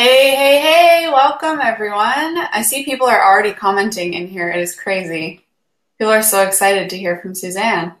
Hey, hey, hey, welcome everyone. I see people are already commenting in here. It is crazy. People are so excited to hear from Suzanne.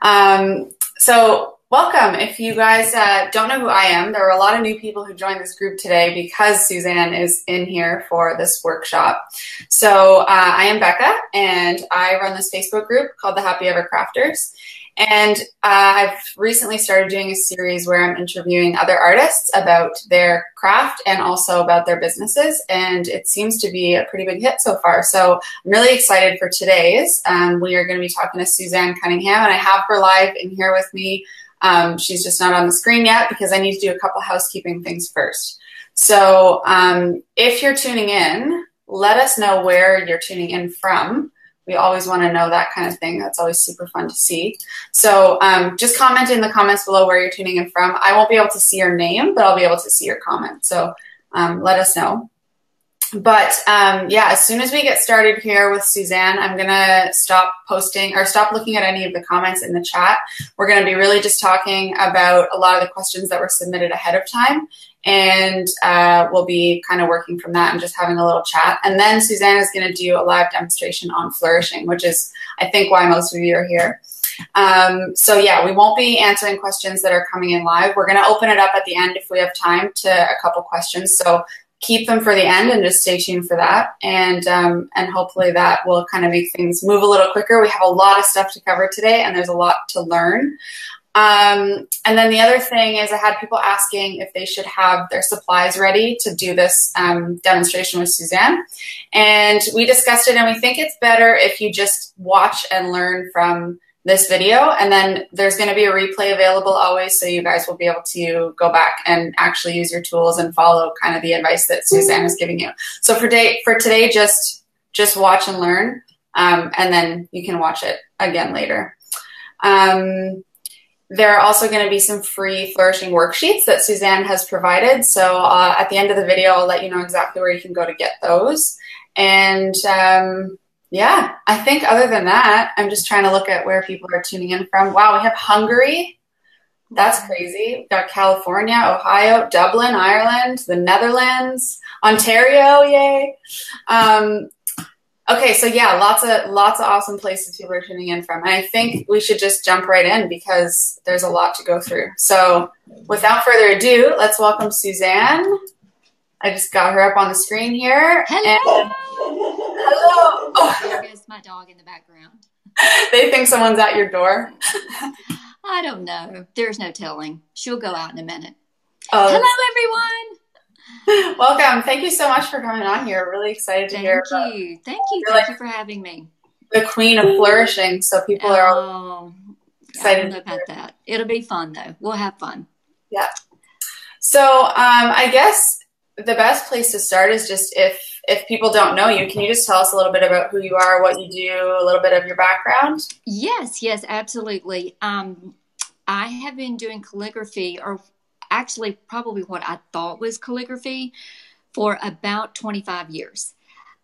Um, so, welcome. If you guys uh, don't know who I am, there are a lot of new people who joined this group today because Suzanne is in here for this workshop. So, uh, I am Becca and I run this Facebook group called the Happy Ever Crafters. And uh, I've recently started doing a series where I'm interviewing other artists about their craft and also about their businesses. And it seems to be a pretty big hit so far. So I'm really excited for today's. Um, we are going to be talking to Suzanne Cunningham, and I have her live in here with me. Um, she's just not on the screen yet because I need to do a couple housekeeping things first. So um, if you're tuning in, let us know where you're tuning in from we always want to know that kind of thing. That's always super fun to see. So um, just comment in the comments below where you're tuning in from. I won't be able to see your name, but I'll be able to see your comment. So um, let us know. But um, yeah, as soon as we get started here with Suzanne, I'm going to stop posting or stop looking at any of the comments in the chat. We're going to be really just talking about a lot of the questions that were submitted ahead of time and uh, we'll be kind of working from that and just having a little chat. And then Suzanne is going to do a live demonstration on flourishing, which is, I think, why most of you are here. Um, so yeah, we won't be answering questions that are coming in live. We're going to open it up at the end if we have time to a couple questions. So keep them for the end and just stay tuned for that. And um, and hopefully that will kind of make things move a little quicker. We have a lot of stuff to cover today, and there's a lot to learn. Um, and then the other thing is, I had people asking if they should have their supplies ready to do this um, demonstration with Suzanne. And we discussed it, and we think it's better if you just watch and learn from this video. And then there's going to be a replay available always, so you guys will be able to go back and actually use your tools and follow kind of the advice that Suzanne is giving you. So for day for today, just just watch and learn, um, and then you can watch it again later. Um, there are also going to be some free flourishing worksheets that Suzanne has provided. So uh, at the end of the video, I'll let you know exactly where you can go to get those. And um, yeah, I think other than that, I'm just trying to look at where people are tuning in from. Wow, we have Hungary. That's crazy. We've got California, Ohio, Dublin, Ireland, the Netherlands, Ontario, yay. Um, Okay, so yeah, lots of lots of awesome places people are tuning in from. And I think we should just jump right in because there's a lot to go through. So without further ado, let's welcome Suzanne. I just got her up on the screen here. Hello. And, hello. Oh. There goes my dog in the background. they think someone's at your door. I don't know. There's no telling. She'll go out in a minute. Oh, Hello, everyone. Welcome. Thank you so much for coming on here. Really excited to Thank hear. you. Thank you. Thank like you for having me. The queen of flourishing. So people are oh, excited. Don't know about that. It'll be fun though. We'll have fun. Yeah. So um, I guess the best place to start is just if if people don't know you, can you just tell us a little bit about who you are, what you do, a little bit of your background? Yes, yes, absolutely. Um, I have been doing calligraphy or actually probably what I thought was calligraphy for about 25 years.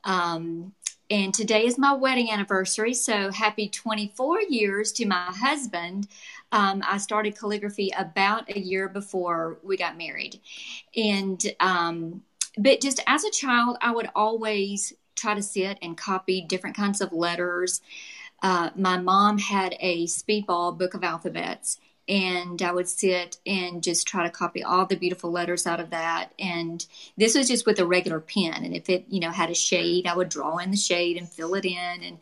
Um, and today is my wedding anniversary, so happy 24 years to my husband. Um, I started calligraphy about a year before we got married. And, um, but just as a child, I would always try to sit and copy different kinds of letters. Uh, my mom had a speedball book of alphabets, and I would sit and just try to copy all the beautiful letters out of that. And this was just with a regular pen. And if it, you know, had a shade, I would draw in the shade and fill it in and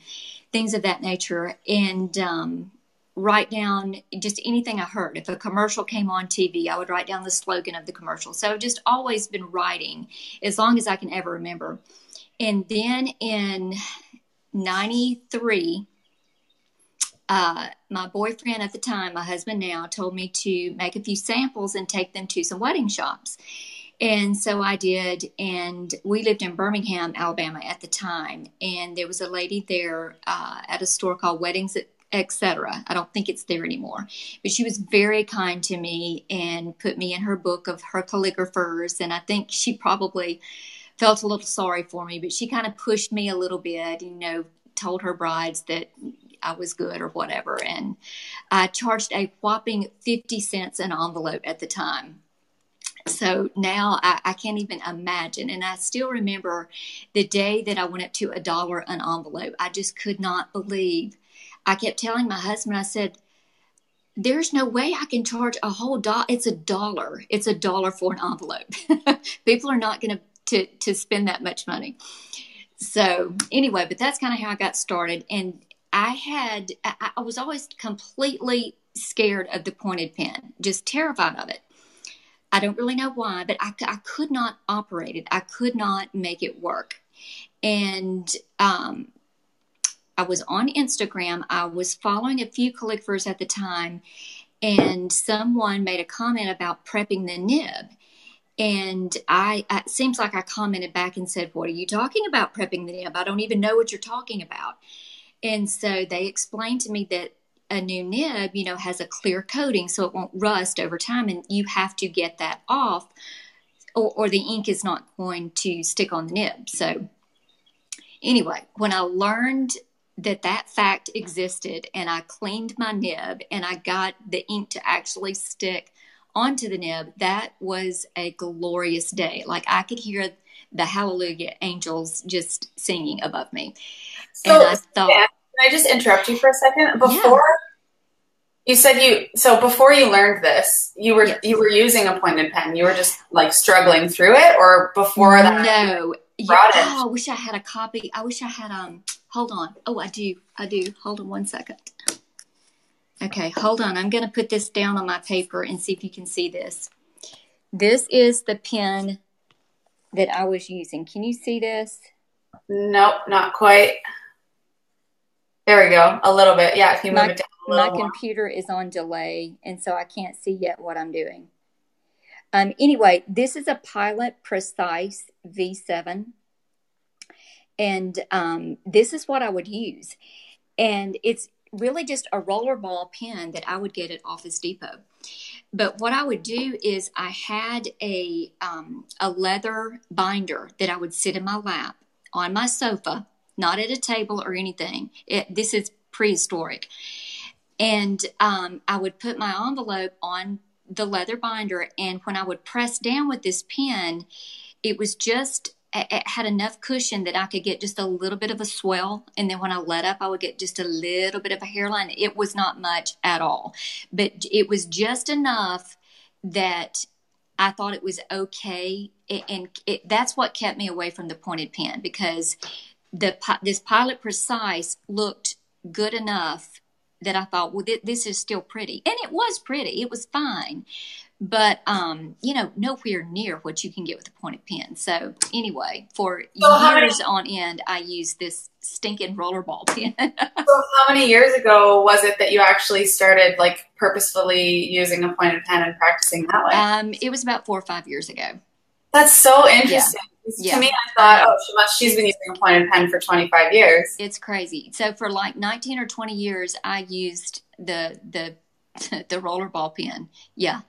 things of that nature. And um, write down just anything I heard. If a commercial came on TV, I would write down the slogan of the commercial. So I've just always been writing as long as I can ever remember. And then in 93, uh, my boyfriend at the time, my husband now, told me to make a few samples and take them to some wedding shops. And so I did, and we lived in Birmingham, Alabama at the time. And there was a lady there uh, at a store called Weddings etc. I don't think it's there anymore. But she was very kind to me and put me in her book of her calligraphers. And I think she probably felt a little sorry for me, but she kind of pushed me a little bit, you know, told her brides that I was good or whatever. And I charged a whopping 50 cents an envelope at the time. So now I, I, can't even imagine. And I still remember the day that I went up to a dollar an envelope. I just could not believe. I kept telling my husband, I said, there's no way I can charge a whole dollar. It's a dollar. It's a dollar for an envelope. People are not going to to spend that much money. So anyway, but that's kind of how I got started. And I had I, I was always completely scared of the pointed pen, just terrified of it. I don't really know why, but I, I could not operate it. I could not make it work. And um, I was on Instagram. I was following a few calligraphers at the time, and someone made a comment about prepping the nib. And I, it seems like I commented back and said, What are you talking about prepping the nib? I don't even know what you're talking about. And so they explained to me that a new nib, you know, has a clear coating so it won't rust over time, and you have to get that off, or, or the ink is not going to stick on the nib. So, anyway, when I learned that that fact existed and I cleaned my nib and I got the ink to actually stick onto the nib, that was a glorious day. Like I could hear the hallelujah angels just singing above me. So, and I thought, yeah can I just interrupt you for a second? Before yeah. you said you so before you learned this, you were yes. you were using a pointed pen. You were just like struggling through it, or before that? No. Yeah, oh, I wish I had a copy. I wish I had um. Hold on. Oh, I do. I do. Hold on one second. Okay, hold on. I'm going to put this down on my paper and see if you can see this. This is the pen that I was using. Can you see this? Nope, not quite. There we go. A little bit. Yeah, if you move my, it down My more. computer is on delay, and so I can't see yet what I'm doing. Um, anyway, this is a Pilot Precise V7. And um, this is what I would use. And it's really just a rollerball pen that I would get at Office Depot. But what I would do is I had a um, a leather binder that I would sit in my lap on my sofa not at a table or anything. It, this is prehistoric. And um, I would put my envelope on the leather binder, and when I would press down with this pen, it was just it had enough cushion that I could get just a little bit of a swell. And then when I let up, I would get just a little bit of a hairline. It was not much at all, but it was just enough that I thought it was okay. And it, that's what kept me away from the pointed pen because the this pilot precise looked good enough that I thought, well, th- this is still pretty, and it was pretty. It was fine, but um, you know, nowhere near what you can get with a pointed pen. So anyway, for so years many, on end, I used this stinking rollerball pen. so how many years ago was it that you actually started like purposefully using a pointed pen and practicing that way? Um, it was about four or five years ago. That's so interesting. Yeah. Yeah. To me, I thought, oh, she must, she's been using a pointed pen for 25 years. It's crazy. So for like 19 or 20 years, I used the the the rollerball pen. Yeah.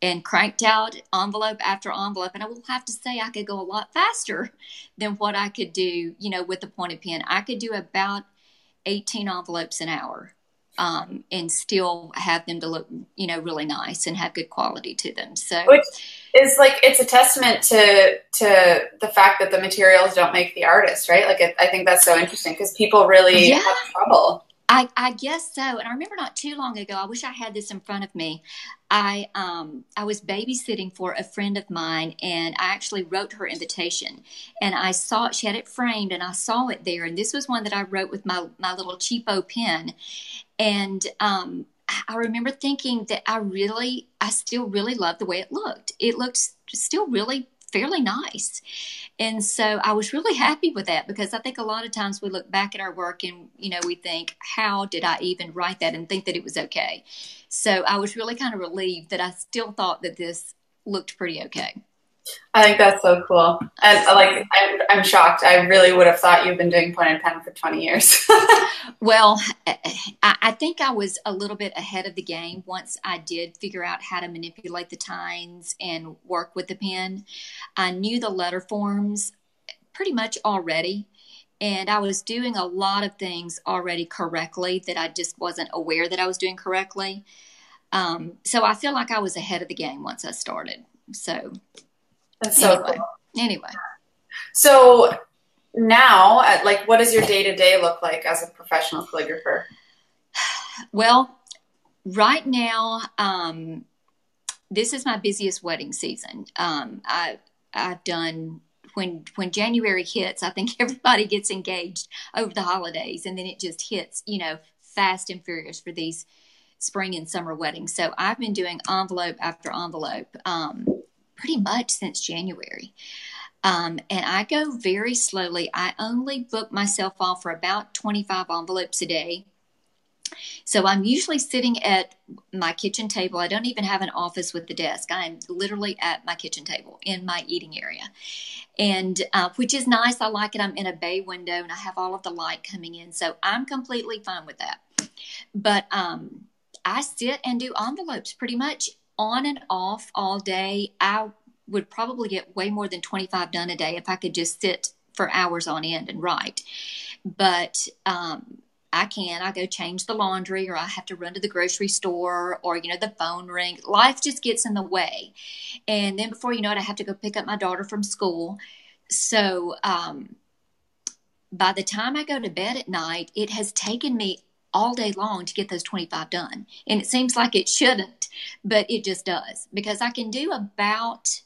And cranked out envelope after envelope. And I will have to say, I could go a lot faster than what I could do, you know, with the pointed pen. I could do about 18 envelopes an hour um, and still have them to look, you know, really nice and have good quality to them. So, it's like it's a testament to to the fact that the materials don't make the artist, right? Like, it, I think that's so interesting because people really yeah. have trouble. I, I guess so. And I remember not too long ago, I wish I had this in front of me. I um I was babysitting for a friend of mine and I actually wrote her invitation. And I saw she had it framed and I saw it there. And this was one that I wrote with my my little cheapo pen. And um, I remember thinking that I really, I still really loved the way it looked. It looked still really fairly nice. And so I was really happy with that because I think a lot of times we look back at our work and, you know, we think, how did I even write that and think that it was okay? So I was really kind of relieved that I still thought that this looked pretty okay. I think that's so cool. And uh, like, I'm, shocked. I really would have thought you've been doing point and pen for 20 years. well, eh, eh, I, think I was a little bit ahead of the game once I did figure out how to manipulate the tines and work with the pen. I knew the letter forms pretty much already. And I was doing a lot of things already correctly that I just wasn't aware that I was doing correctly. Um, so I feel like I was ahead of the game once I started. So that's so anyway, cool. Anyway. So now, at, like, what does your day to day look like as a professional calligrapher? Well, right now, um, this is my busiest wedding season. Um, I I've done when when January hits, I think everybody gets engaged over the holidays, and then it just hits, you know, fast and furious for these spring and summer weddings. So I've been doing envelope after envelope um, pretty much since January. Um, and I go very slowly. I only book myself off for about 25 envelopes a day. So I'm usually sitting at my kitchen table. I don't even have an office with the desk. I'm literally at my kitchen table in my eating area, and uh, which is nice. I like it. I'm in a bay window and I have all of the light coming in, so I'm completely fine with that. But um, I sit and do envelopes pretty much on and off all day. I would probably get way more than 25 done a day if I could just sit for hours on end and write. But um, I can. I go change the laundry or I have to run to the grocery store or, you know, the phone ring. Life just gets in the way. And then before you know it, I have to go pick up my daughter from school. So um, by the time I go to bed at night, it has taken me all day long to get those 25 done. And it seems like it shouldn't, but it just does. Because I can do about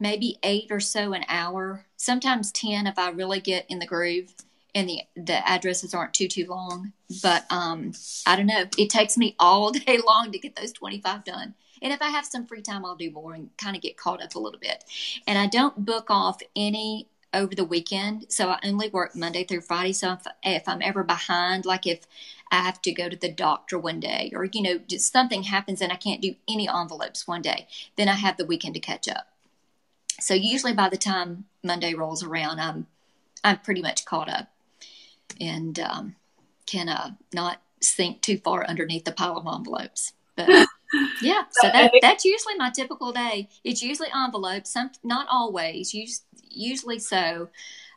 maybe eight or so an hour, sometimes 10 if I really get in the groove and the the addresses aren't too too long. But um i don't know. It takes me all day long to get those 25 done. And if i have some free time i'll do more and kind of get caught up a little bit. And i don't book off any over the weekend so i only work monday through friday. So if, if i'm ever behind like if i have to go to the doctor one day or you know just something happens and i can't do any envelopes one day then i have the weekend to catch up so usually by the time monday rolls around i'm i'm pretty much caught up and um, can uh, not sink too far underneath the pile of envelopes. But yeah, so that, that's usually my typical day. It's usually envelopes, some not always, usually so.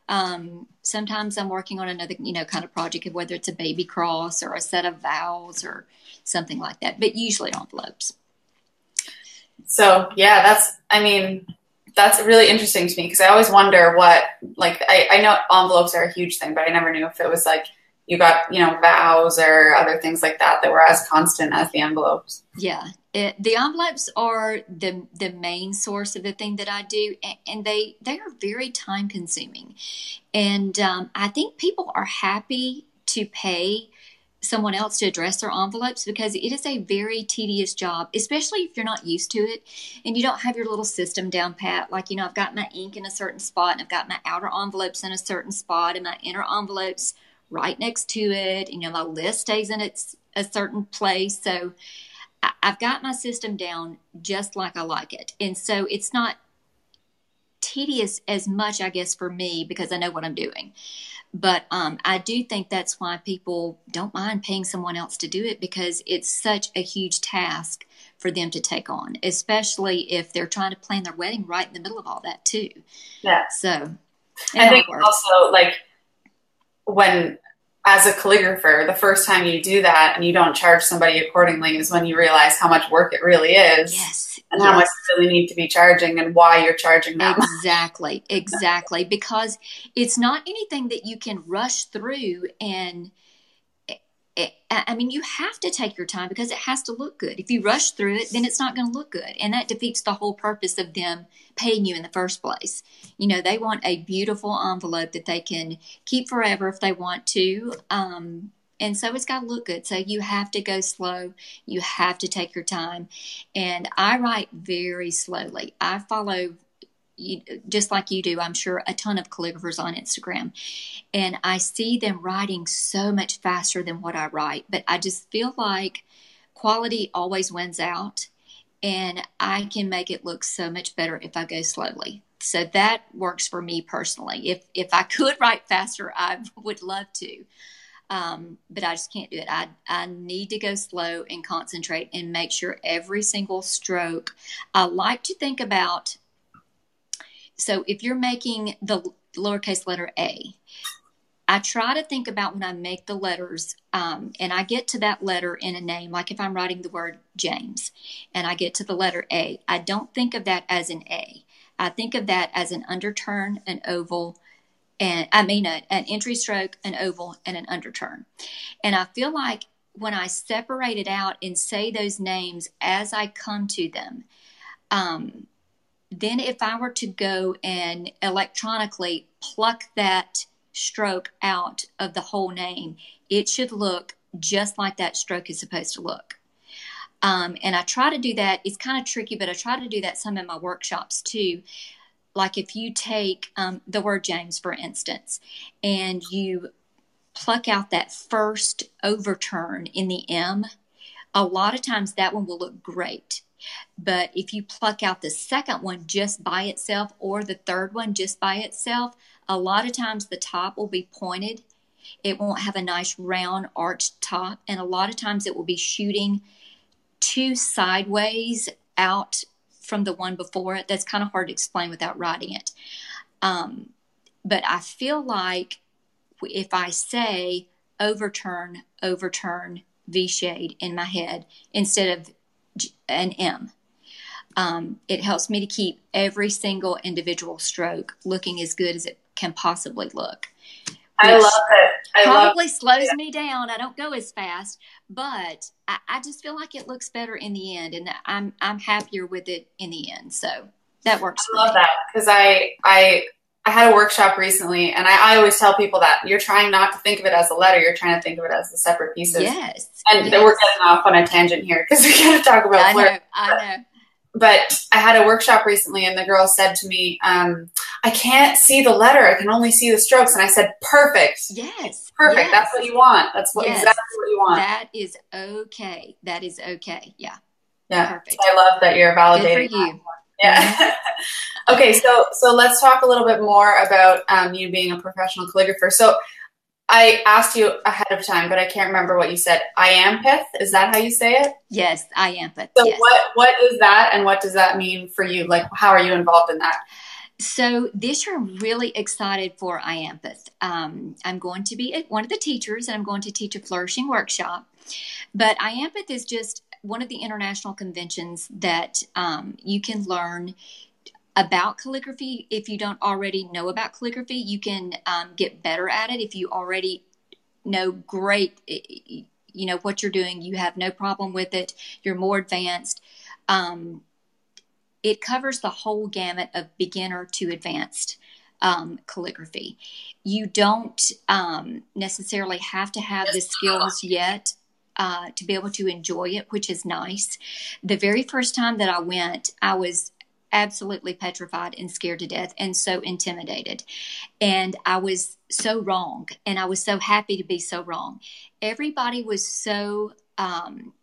Um, sometimes I'm working on another, you know, kind of project, of whether it's a baby cross or a set of vows or something like that, but usually envelopes. So yeah, that's, I mean, that's really interesting to me because I always wonder what like I, I know envelopes are a huge thing, but I never knew if it was like you got you know vows or other things like that that were as constant as the envelopes. Yeah, it, the envelopes are the the main source of the thing that I do, and, they they are very time consuming, and um, I think people are happy to pay someone else to address their envelopes because it is a very tedious job, especially if you're not used to it and you don't have your little system down pat. Like, you know, I've got my ink in a certain spot and I've got my outer envelopes in a certain spot and my inner envelopes right next to it. And, you know, my list stays in its a certain place. So I've got my system down just like I like it. And so it's not tedious as much, I guess, for me because I know what I'm doing. But um, I do think that's why people don't mind paying someone else to do it because it's such a huge task for them to take on, especially if they're trying to plan their wedding right in the middle of all that too. Yeah. So I think also like when as a calligrapher, the first time you do that and you don't charge somebody accordingly is when you realize how much work it really is. Yes and yes. how much you really need to be charging and why you're charging them. Exactly, exactly. Because it's not anything that you can rush through and it, I mean, you have to take your time because it has to look good. If you rush through it, then it's not going to look good. And that defeats the whole purpose of them paying you in the first place. You know, they want a beautiful envelope that they can keep forever if they want to. Um, and so it's got to look good. So you have to go slow. You have to take your time. And I write very slowly. I follow you, just like you do, I'm sure, a ton of calligraphers on Instagram. And I see them writing so much faster than what I write. But I just feel like quality always wins out. And I can make it look so much better if I go slowly. So that works for me personally. If if I could write faster, I would love to. Um, but I just can't do it. I, I need to go slow and concentrate and make sure every single stroke. I like to think about so if you're making the lowercase letter a, I try to think about when I make the letters, um, and I get to that letter in a name, like if I'm writing the word James and I get to the letter A, I don't think of that as an A. I think of that as an underturn, an oval, and I mean a, an entry stroke, an oval, and an underturn. And I feel like when I separate it out and say those names as I come to them, um, then if I were to go and electronically pluck that stroke out of the whole name, it should look just like that stroke is supposed to look. Um, and I try to do that. It's kind of tricky, but I try to do that some in my workshops too. Like if you take um, the word James, for instance, and you pluck out that first overturn in the M, a lot of times that one will look great. But if you pluck out the second one just by itself or the third one just by itself, a lot of times the top will be pointed. It won't have a nice round arched top. And a lot of times it will be shooting two sideways out from the one before it. That's kind of hard to explain without writing it. Um, but I feel like if I say overturn, overturn, V shade in my head instead of an M, um, it helps me to keep every single individual stroke looking as good as it can possibly look. I love it. I probably love slows me down. I don't go as fast, but I, I, just feel like it looks better in the end, and I'm I'm happier with it in the end. So that works. I love me. that because I I I had a workshop recently, and I, I, always tell people that you're trying not to think of it as a letter; you're trying to think of it as the separate pieces. Yes. And yes. we're getting off on a tangent here because we got to talk about. I know. I know but I had a workshop recently, and the girl said to me, um, "I can't see the letter; I can only see the strokes." And I said, "Perfect, yes, perfect. Yes. That's what you want. That's what yes. exactly what you want. That is okay. That is okay. Yeah, yeah. Perfect. I love that you're validating. Good for you. Yeah. Okay, so so let's talk a little bit more about um, you being a professional calligrapher. So I asked you ahead of time, but I can't remember what you said. IAMPETH, is that how you say it? Yes, IAMPETH. So yes. what what is that, and what does that mean for you? Like, how are you involved in that? So this year, I'm really excited for IAMPETH. Um, I'm going to be one of the teachers, and I'm going to teach a flourishing workshop. But IAMPETH is just one of the international conventions that um, you can learn about calligraphy. If you don't already know about calligraphy, you can um, get better at it. If you already know great, you know what you're doing, you have no problem with it. You're more advanced. Um, it covers the whole gamut of beginner to advanced um, calligraphy. You don't um, necessarily have to have the skills yet uh, to be able to enjoy it, which is nice. The very first time that I went, I was absolutely petrified and scared to death and so intimidated. And I was so wrong. And I was so happy to be so wrong. Everybody was so um,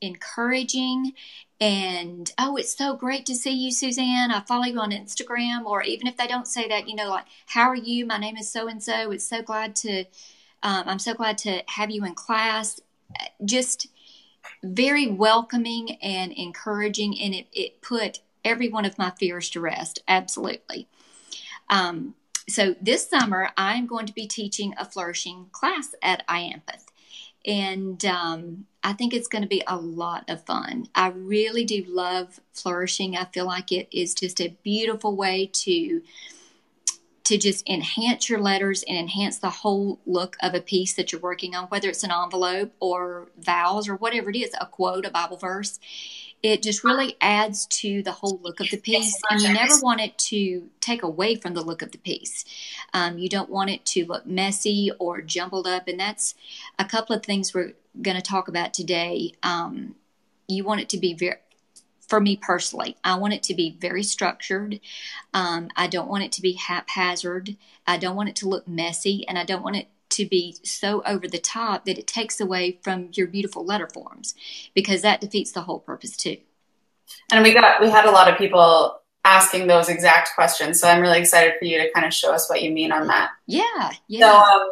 encouraging and oh it's so great to see you suzanne i follow you on instagram or even if they don't say that you know like how are you my name is so and so it's so glad to um, i'm so glad to have you in class just very welcoming and encouraging and it, it put every one of my fears to rest. Absolutely. Um, so this summer, I'm going to be teaching a flourishing class at IAMPETH. And um, I think it's going to be a lot of fun. I really do love flourishing. I feel like it is just a beautiful way to to just enhance your letters and enhance the whole look of a piece that you're working on, whether it's an envelope or vows or whatever it is, a quote, a Bible verse it just really adds to the whole look of the piece. and you never want it to take away from the look of the piece. Um, you don't want it to look messy or jumbled up. And that's a couple of things we're going to talk about today. Um, you want it to be very for me personally i want it to be very structured um, i don't want it to be haphazard i don't want it to look messy and i don't want it to be so over the top that it takes away from your beautiful letter forms because that defeats the whole purpose too. And we got we had a lot of people asking those exact questions, so I'm really excited for you to kind of show us what you mean on that. Yeah, yeah. So, um,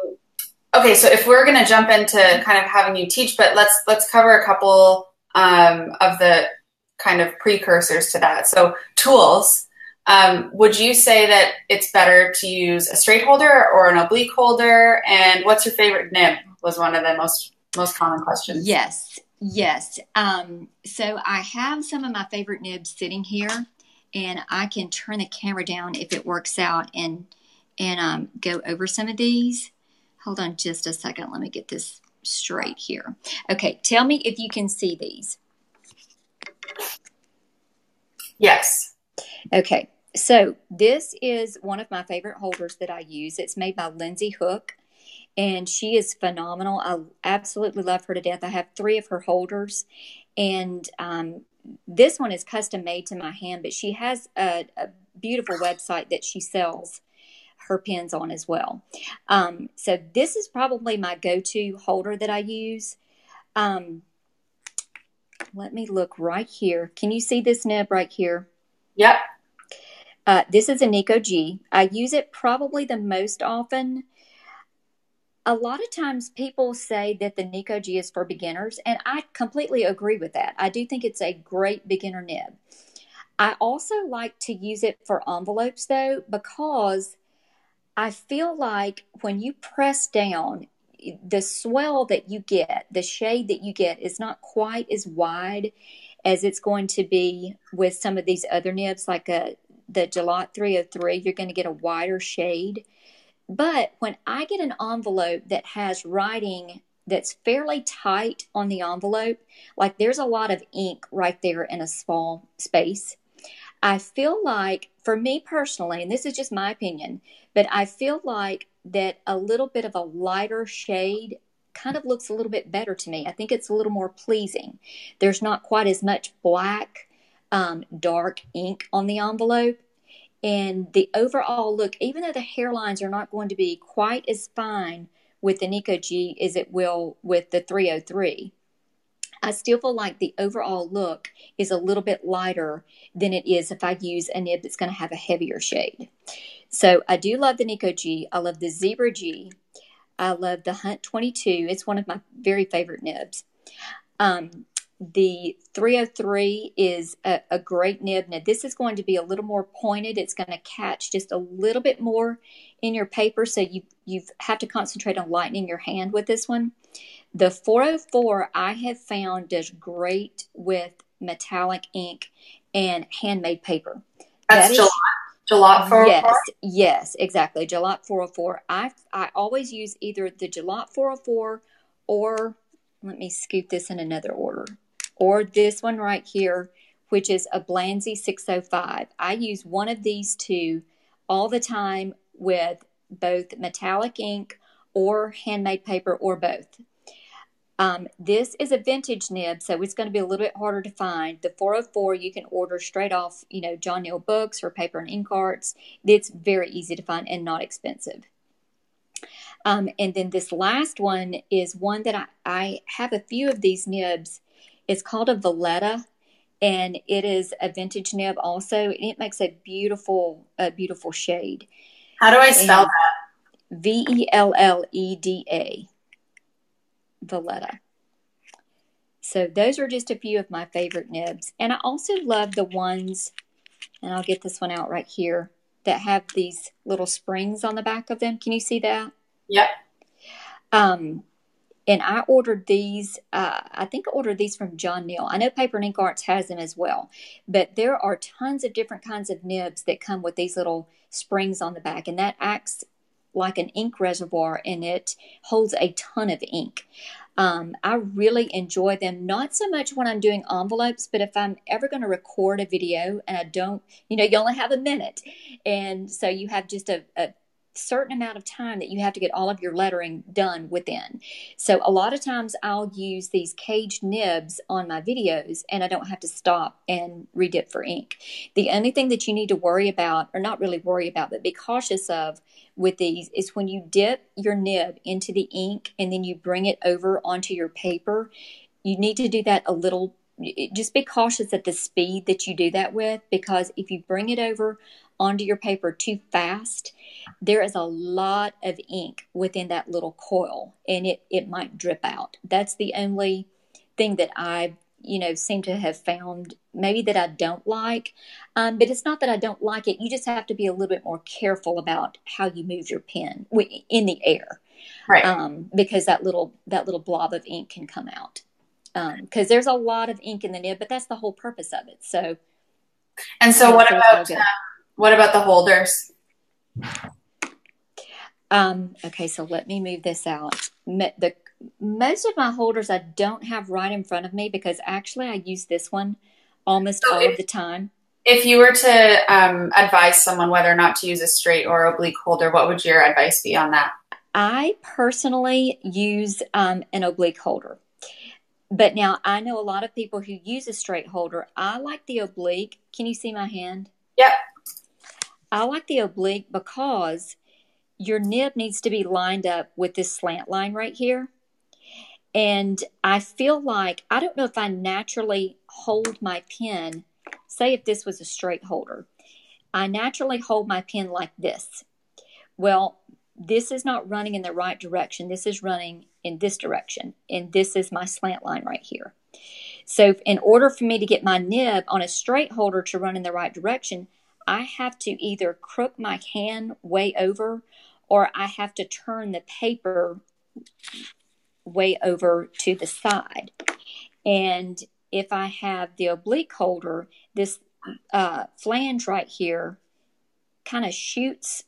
okay, so if we're going to jump into kind of having you teach, but let's let's cover a couple um, of the kind of precursors to that. So tools. Um, would you say that it's better to use a straight holder or an oblique holder? And what's your favorite nib? Was one of the most most common questions. Yes, yes. Um, so I have some of my favorite nibs sitting here, and I can turn the camera down if it works out and and um, go over some of these. Hold on just a second. Let me get this straight here. Okay, tell me if you can see these. Yes. Okay, so this is one of my favorite holders that I use. It's made by Lindsay Hook, and she is phenomenal. I absolutely love her to death. I have three of her holders, and um, this one is custom made to my hand, but she has a, a beautiful website that she sells her pins on as well. Um, so this is probably my go-to holder that I use. Um, let me look right here. Can you see this nib right here? Yep. Uh, this is a Nikko G. I use it probably the most often. A lot of times people say that the Nikko G is for beginners, and I completely agree with that. I do think it's a great beginner nib. I also like to use it for envelopes though, because I feel like when you press down, the swell that you get, the shade that you get, is not quite as wide as it's going to be with some of these other nibs, like a the Gillott 303. You're going to get a wider shade. But when I get an envelope that has writing that's fairly tight on the envelope, like there's a lot of ink right there in a small space, I feel like, for me personally, and this is just my opinion, but I feel like that a little bit of a lighter shade kind of looks a little bit better to me. I think it's a little more pleasing. There's not quite as much black, um, dark ink on the envelope. And the overall look, even though the hairlines are not going to be quite as fine with the Nikko G as it will with the 303, I still feel like the overall look is a little bit lighter than it is if I use a nib that's going to have a heavier shade. So I do love the Nikko G. I love the Zebra G. I love the Hunt 22. It's one of my very favorite nibs. Um, the 303 is a, a, great nib. Now, this is going to be a little more pointed. It's going to catch just a little bit more in your paper, so you you have to concentrate on lightening your hand with this one. The 404 I have found does great with metallic ink and handmade paper. That's that is, Gillott 404? Yes, yes, exactly. Gillott 404. I, I always use either the Gillott 404 or, let me scoop this in another order, or this one right here, which is a Blanzy 605. I use one of these two all the time with both metallic ink or handmade paper or both. Um, this is a vintage nib, so it's going to be a little bit harder to find. The 404 you can order straight off, you know, John Neal Books or Paper and Ink Arts. It's very easy to find and not expensive. Um, and then this last one is one that I, I have a few of these nibs. It's called a Velleda, and it is a vintage nib also. And it makes a beautiful, a beautiful shade. How do I spell and that? V E L L E D A. Velleda. So those are just a few of my favorite nibs. And I also love the ones, and I'll get this one out right here, that have these little springs on the back of them. Can you see that? Yep. Um, and I ordered these. Uh, I think I ordered these from John Neal. I know Paper and Ink Arts has them as well, but there are tons of different kinds of nibs that come with these little springs on the back, and that acts like an ink reservoir and it holds a ton of ink. Um, I really enjoy them, not so much when I'm doing envelopes, but if I'm ever going to record a video and I don't, you know, you only have a minute. And so you have just a, a certain amount of time that you have to get all of your lettering done within. So a lot of times I'll use these caged nibs on my videos and I don't have to stop and redip for ink. The only thing that you need to worry about, or not really worry about, but be cautious of with these is when you dip your nib into the ink and then you bring it over onto your paper, you need to do that a little just be cautious at the speed that you do that with because if you bring it over onto your paper too fast, there is a lot of ink within that little coil and it, it might drip out. That's the only thing that I you know, seem to have found maybe that I don't like. Um, but it's not that I don't like it. You just have to be a little bit more careful about how you move your pen in the air, right? Um, because that little that little blob of ink can come out. Because um, there's a lot of ink in the nib, but that's the whole purpose of it. So, and so what about uh, what about the holders? Um, okay, so let me move this out. The most of my holders I don't have right in front of me because actually I use this one almost so all if, of the time. If you were to um, advise someone whether or not to use a straight or oblique holder, what would your advice be on that? I personally use um, an oblique holder. But now I know a lot of people who use a straight holder. I like the oblique. Can you see my hand? Yep. I like the oblique because your nib needs to be lined up with this slant line right here. And I feel like, I don't know if I naturally hold my pen, say if this was a straight holder, I naturally hold my pen like this. Well, this is not running in the right direction. This is running in this direction. And this is my slant line right here. So, in order for me to get my nib on a straight holder to run in the right direction, I have to either crook my hand way over or I have to turn the paper way over to the side. And if I have the oblique holder, this uh, flange right here kind of shoots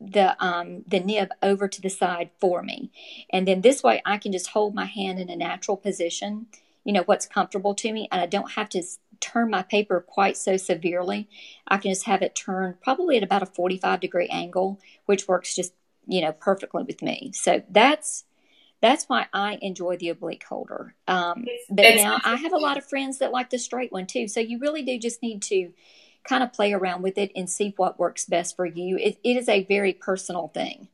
the um, the nib over to the side for me, and then this way I can just hold my hand in a natural position. You know what's comfortable to me, and I don't have to turn my paper quite so severely. I can just have it turned probably at about a 45 degree angle, which works just you know perfectly with me. So that's that's why I enjoy the oblique holder. Um, but it's, now I have a lot of friends that like the straight one too. So you really do just need to kind of play around with it and see what works best for you. it, it is a very personal thing.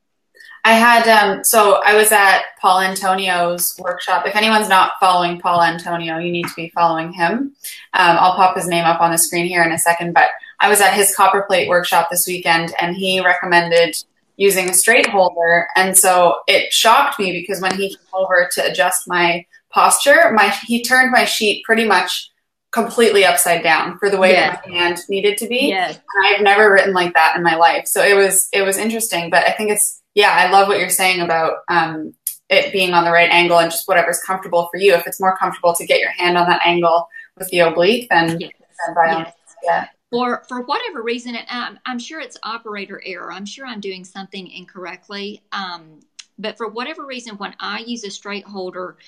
I had um, so I was at Paul Antonio's workshop. If anyone's not following Paul Antonio, you need to be following him. Um, I'll pop his name up on the screen here in a second. But I was at his copper plate workshop this weekend, and he recommended using a straight holder. And so it shocked me because when he came over to adjust my posture, my he turned my sheet pretty much completely upside down for the way yes. that my hand needed to be. Yes. And I've never written like that in my life. So it was it was interesting. But I think it's yeah, I love what you're saying about um, it being on the right angle and just whatever's comfortable for you. If it's more comfortable to get your hand on that angle with the oblique, then, yes. then by yes. yeah or for whatever reason, I'm, I'm, sure it's operator error. I'm sure I'm doing something incorrectly. Um, but for whatever reason, when I use a straight holder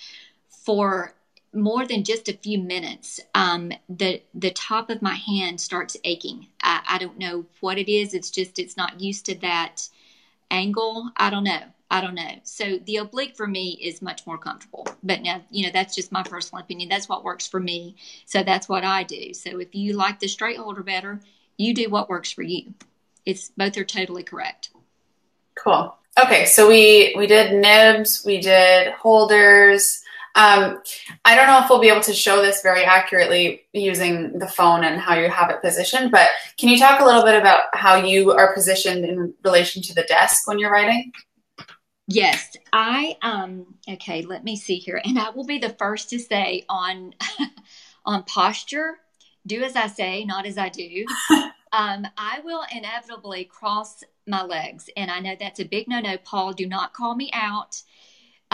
for more than just a few minutes, um, the the top of my hand starts aching. I, I don't know what it is. It's just it's not used to that angle. I don't know. I don't know. So the oblique for me is much more comfortable. But now, you know, that's just my personal opinion. That's what works for me. So that's what I do. So if you like the straight holder better, you do what works for you. It's both are totally correct. Cool. Okay, so we we did nibs, we did holders. Um, I don't know if we'll be able to show this very accurately using the phone and how you have it positioned, but can you talk a little bit about how you are positioned in relation to the desk when you're writing? Yes, I um okay, let me see here. And I will be the first to say on on posture, do as I say, not as I do. um I will inevitably cross my legs and I know that's a big no-no. Paul, do not call me out.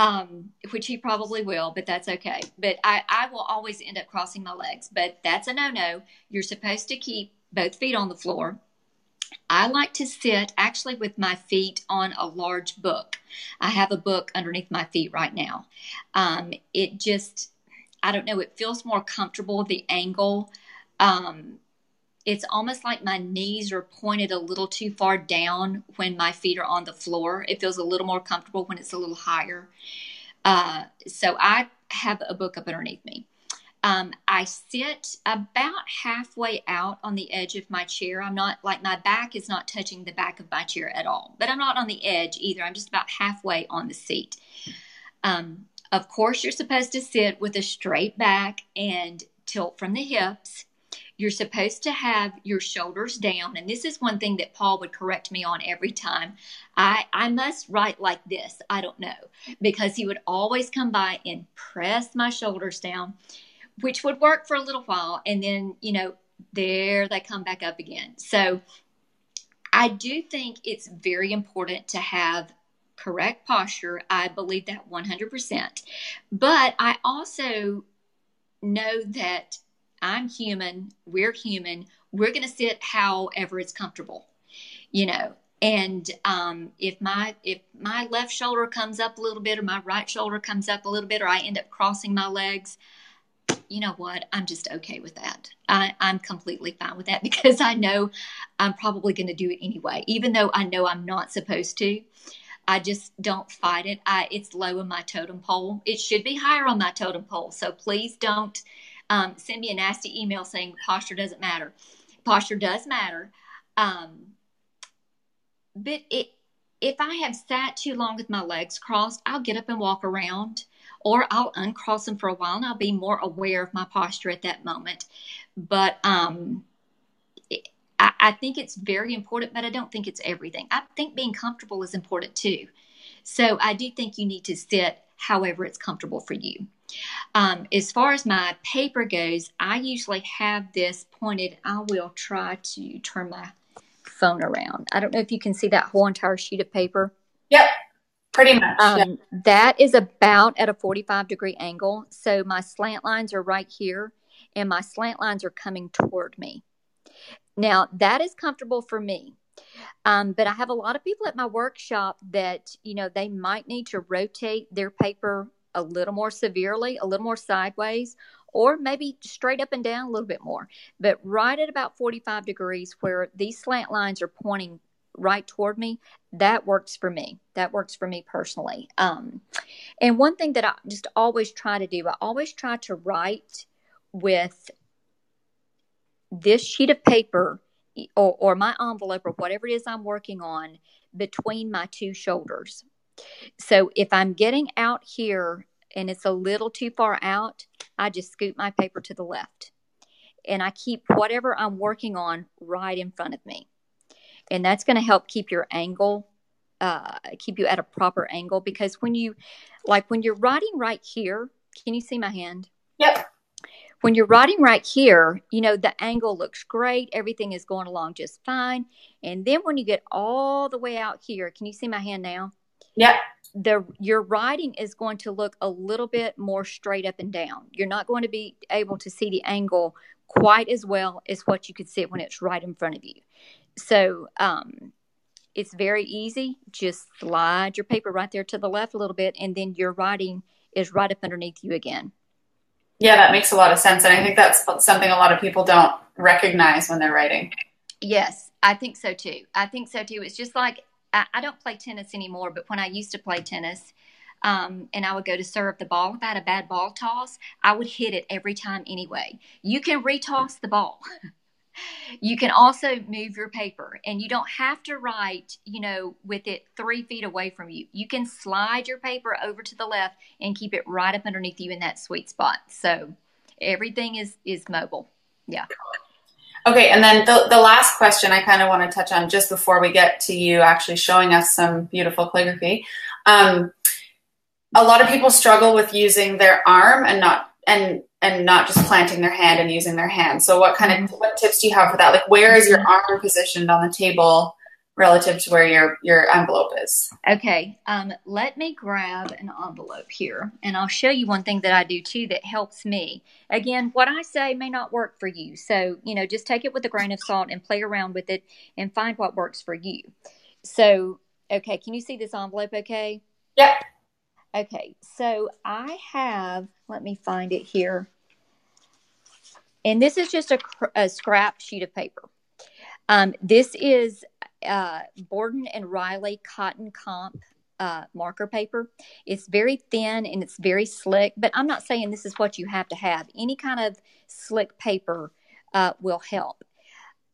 Um, which he probably will, but that's okay. But I, I will always end up crossing my legs, but that's a no no. You're supposed to keep both feet on the floor I like to sit actually with my feet on a large book. I have a book underneath my feet right now. Um, it just, I don't know, it feels more comfortable, the angle. Um, it's almost like my knees are pointed a little too far down when my feet are on the floor. It feels a little more comfortable when it's a little higher. Uh, so I have a book up underneath me. Um, I sit about halfway out on the edge of my chair. I'm not like my back is not touching the back of my chair at all, but I'm not on the edge either. I'm just about halfway on the seat. Um, of course, you're supposed to sit with a straight back and tilt from the hips. You're supposed to have your shoulders down. And this is one thing that Paul would correct me on every time. I, I must write like this. I don't know. Because he would always come by and press my shoulders down which would work for a little while. And then, you know, there they come back up again. So I do think it's very important to have correct posture. I believe that 100%. But I also know that I'm human, we're human, we're going to sit however it's comfortable, you know. And um, if my if my left shoulder comes up a little bit, or my right shoulder comes up a little bit, or I end up crossing my legs, you know what? I'm just okay with that. I, I'm completely fine with that because I know I'm probably going to do it anyway, even though I know I'm not supposed to. I just don't fight it. I, it's low in my totem pole. It should be higher on my totem pole. So please don't um, send me a nasty email saying posture doesn't matter. Posture does matter. Um, but it, if I have sat too long with my legs crossed, I'll get up and walk around or I'll uncross them for a while and I'll be more aware of my posture at that moment. But um, I, I think it's very important, but I don't think it's everything. I think being comfortable is important too. So I do think you need to sit however it's comfortable for you. Um, as far as my paper goes, I usually have this pointed. I will try to turn my phone around. I don't know if you can see that whole entire sheet of paper. Yep. Pretty much. Um. That is about at a 45 degree angle. So my slant lines are right here and my slant lines are coming toward me. Now, that is comfortable for me. Um, but I have a lot of people at my workshop that, you know, they might need to rotate their paper a little more severely, a little more sideways, or maybe straight up and down a little bit more. But right at about 45 degrees, where these slant lines are pointing right toward me, that works for me. That works for me personally. Um, and one thing that I just always try to do, I always try to write with this sheet of paper or, or my envelope or whatever it is I'm working on between my two shoulders. So if I'm getting out here and it's a little too far out, I just scoop my paper to the left. And I keep whatever I'm working on right in front of me. And that's going to help keep your angle uh, keep you at a proper angle because when you like when you're writing right here can you see my hand? Yep. When you're writing right here you know the angle looks great. Everything is going along just fine. And then when you get all the way out here can you see my hand now yep the your writing is going to look a little bit more straight up and down you're not going to be able to see the angle quite as well as what you could see when it's right in front of you so um, it's very easy. Just slide your paper right there to the left a little bit, and then your writing is right up underneath you again. Yeah, that makes a lot of sense. And I think that's something a lot of people don't recognize when they're writing. Yes, I think so too. I think so too. It's just like I, I don't play tennis anymore, but when I used to play tennis, um, and I would go to serve the ball. If I had a bad ball toss, I would hit it every time anyway. You can retoss the ball. You can also move your paper and you don't have to write, you know, with it three feet away from you. You can slide your paper over to the left and keep it right up underneath you in that sweet spot. So everything is, is mobile. Yeah. Okay, and then the, the last question I kind of want to touch on just before we get to you actually showing us some beautiful calligraphy. Um, a lot of people struggle with using their arm and not and and not just planting their hand and using their hand. So what kind of mm-hmm. what tips do you have for that? Like where is your mm-hmm. arm positioned on the table relative to where your your envelope is? Okay. Um, let me grab an envelope here and I'll show you one thing that I do too that helps me. Again, what I say may not work for you. So, you know, just take it with a grain of salt and play around with it and find what works for you. So, okay, can you see this envelope okay? Yep. Okay, so I have, let me find it here. And this is just a, a scrap sheet of paper. Um, this is uh, Borden and Riley Cotton Comp uh, marker paper. It's very thin and it's very slick, but I'm not saying this is what you have to have. Any kind of slick paper uh, will help.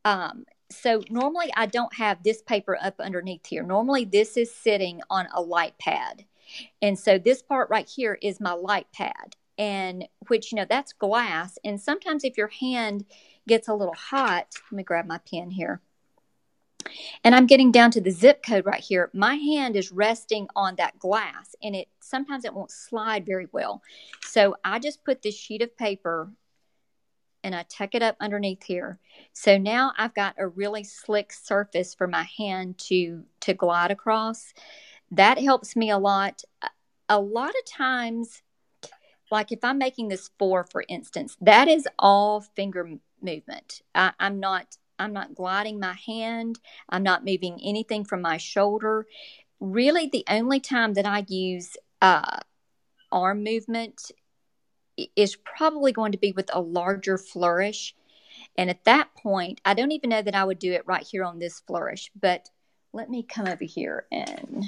Um, so normally I don't have this paper up underneath here. Normally this is sitting on a light pad. And so this part right here is my light pad and which, you know, that's glass. And sometimes if your hand gets a little hot, let me grab my pen here. And I'm getting down to the zip code right here, my hand is resting on that glass and it sometimes it won't slide very well. So I just put this sheet of paper and I tuck it up underneath here. So now I've got a really slick surface for my hand to to glide across. That helps me a lot. A lot of times like if I'm making this four, for instance, that is all finger movement. I, I'm not I'm not gliding my hand. I'm not moving anything from my shoulder. Really, the only time that I use uh, arm movement is probably going to be with a larger flourish. And at that point, I don't even know that I would do it right here on this flourish, but let me come over here and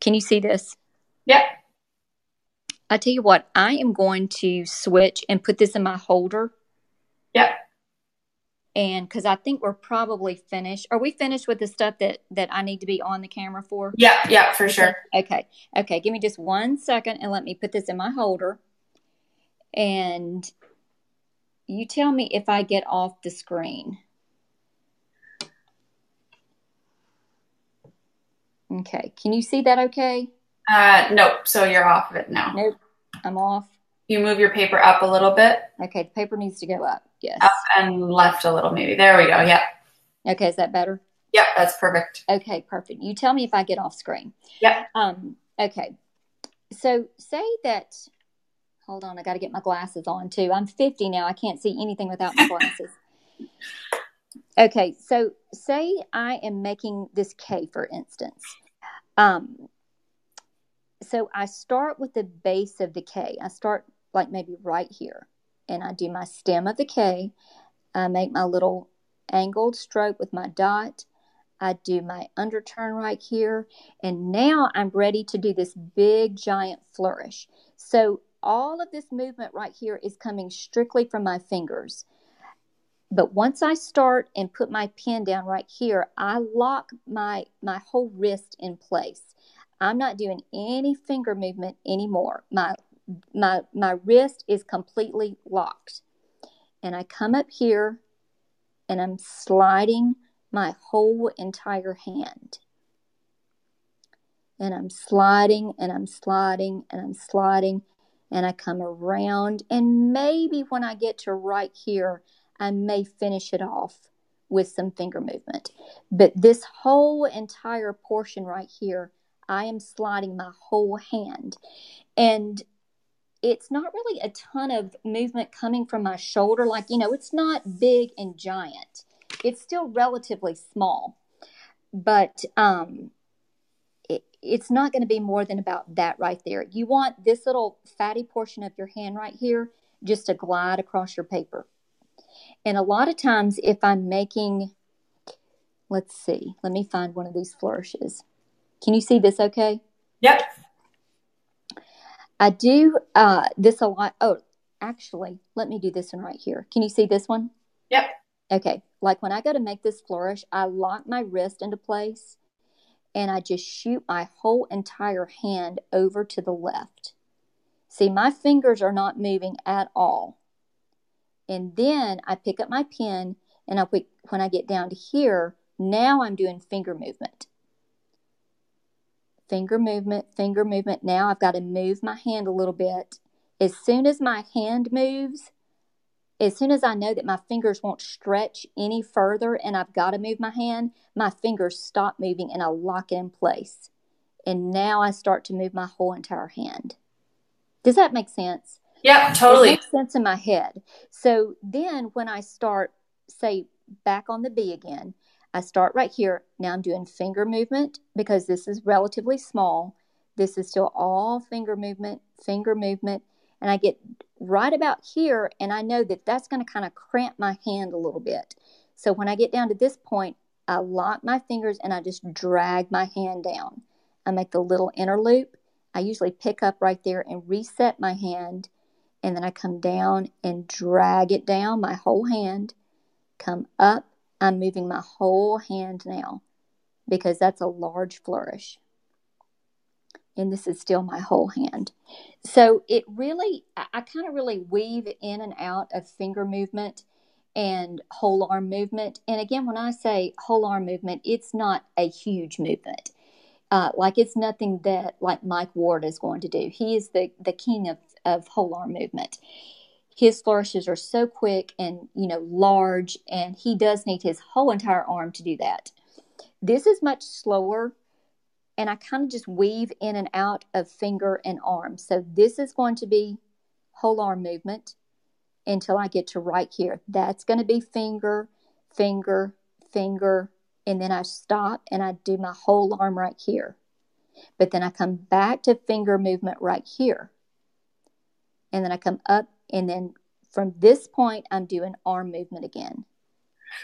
can you see this? Yep. I tell you what, I am going to switch and put this in my holder. Yep. And because I think we're probably finished. Are we finished with the stuff that that I need to be on the camera for? Yeah, yeah, for sure. Okay. Okay. Give me just one second and let me put this in my holder. And you tell me if I get off the screen. Okay. Can you see that okay? Uh, nope. So you're off of it now. Nope. I'm off. You move your paper up a little bit. Okay. The paper needs to go up. Yes. Up and left a little, maybe. There we go. Yep. Okay. Is that better? Yep. That's perfect. Okay. Perfect. You tell me if I get off screen. Yep. Um, okay. So say that, hold on. I got to get my glasses on too. I'm 50 now. I can't see anything without my glasses. Okay. So say I am making this K, for instance. Um, so I start with the base of the K. I start like maybe right here, and I do my stem of the K. I make my little angled stroke with my dot. I do my underturn right here, and now I'm ready to do this big giant flourish. So all of this movement right here is coming strictly from my fingers. But once I start and put my pen down right here, I lock my my whole wrist in place. I'm not doing any finger movement anymore. My my my wrist is completely locked. And I come up here and I'm sliding my whole entire hand. And I'm sliding and I'm sliding and I'm sliding and I come around and maybe when I get to right here, I may finish it off with some finger movement. But this whole entire portion right here I am sliding my whole hand. And it's not really a ton of movement coming from my shoulder. Like, you know, it's not big and giant, it's still relatively small. But um, it, it's not going to be more than about that right there. You want this little fatty portion of your hand right here just to glide across your paper. And a lot of times, if I'm making, let's see, let me find one of these flourishes. Can you see this okay? Yep. I do uh, this a lot. Oh, actually, let me do this one right here. Can you see this one? Yep. Okay. Like when I go to make this flourish, I lock my wrist into place and I just shoot my whole entire hand over to the left. See, my fingers are not moving at all. And then I pick up my pen and I put, when I get down to here, now I'm doing finger movement finger movement, finger movement. Now I've got to move my hand a little bit. As soon as my hand moves, as soon as I know that my fingers won't stretch any further and I've got to move my hand, my fingers stop moving and I lock it in place. And now I start to move my whole entire hand. Does that make sense? Yeah, totally. It makes sense in my head. So then when I start, say, back on the B again, I start right here. Now I'm doing finger movement because this is relatively small. This is still all finger movement, finger movement. And I get right about here and I know that that's going to kind of cramp my hand a little bit. So when I get down to this point, I lock my fingers and I just drag my hand down. I make the little inner loop. I usually pick up right there and reset my hand. And then I come down and drag it down, my whole hand, come up I'm moving my whole hand now because that's a large flourish. And this is still my whole hand. So it really, I, kind of really weave in and out of finger movement. and whole arm movement. And again, when I say whole arm movement, it's not a huge movement. Uh, like it's nothing that like Mike Ward is going to do. He is the the king of of whole arm movement. His flourishes are so quick and you know large, and he does need his whole entire arm to do that. This is much slower, and I kind of just weave in and out of finger and arm. So this is going to be whole arm movement until I get to right here. That's going to be finger, finger, finger, and then I stop and I do my whole arm right here. But then I come back to finger movement right here. And then I come up, and then from this point, I'm doing arm movement again.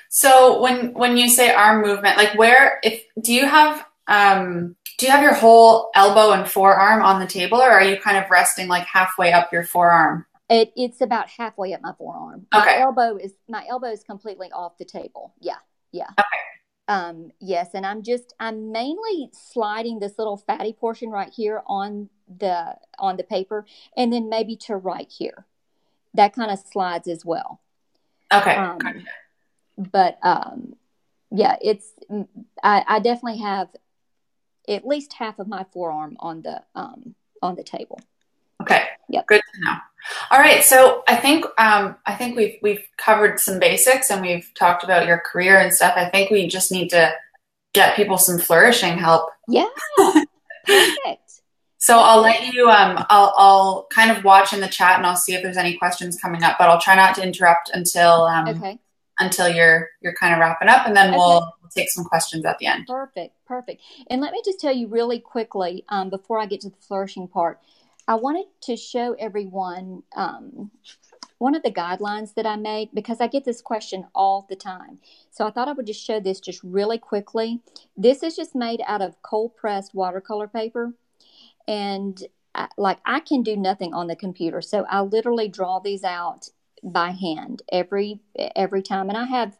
So when when you say arm movement, like where if do you have um do you have your whole elbow and forearm on the table or are you kind of resting like halfway up your forearm? It, it's about halfway up my forearm. Okay. My elbow is my elbow is completely off the table. Yeah. Yeah. Okay. Um, yes, and I'm just I'm mainly sliding this little fatty portion right here on the on the paper, and then maybe to right here. That kind of slides as well. Okay. Um, gotcha. but um, yeah, it's I, I definitely have at least half of my forearm on the um on the table. Okay. Yep. Good to know. All right. So I think um, I think we've we've covered some basics and we've talked about your career and stuff. I think we just need to get people some flourishing help. Yeah. Perfect. So I'll let you. Um, I'll I'll kind of watch in the chat and I'll see if there's any questions coming up. But I'll try not to interrupt until um, Okay. until you're you're kind of wrapping up, and then Okay. we'll, take some questions at the end. Perfect, perfect. And let me just tell you really quickly um, before I get to the flourishing part, I wanted to show everyone um, one of the guidelines that I made because I get this question all the time. So I thought I would just show this just really quickly. This is just made out of cold pressed watercolor paper, and I, like I can do nothing on the computer, so I literally draw these out by hand every every time, and I have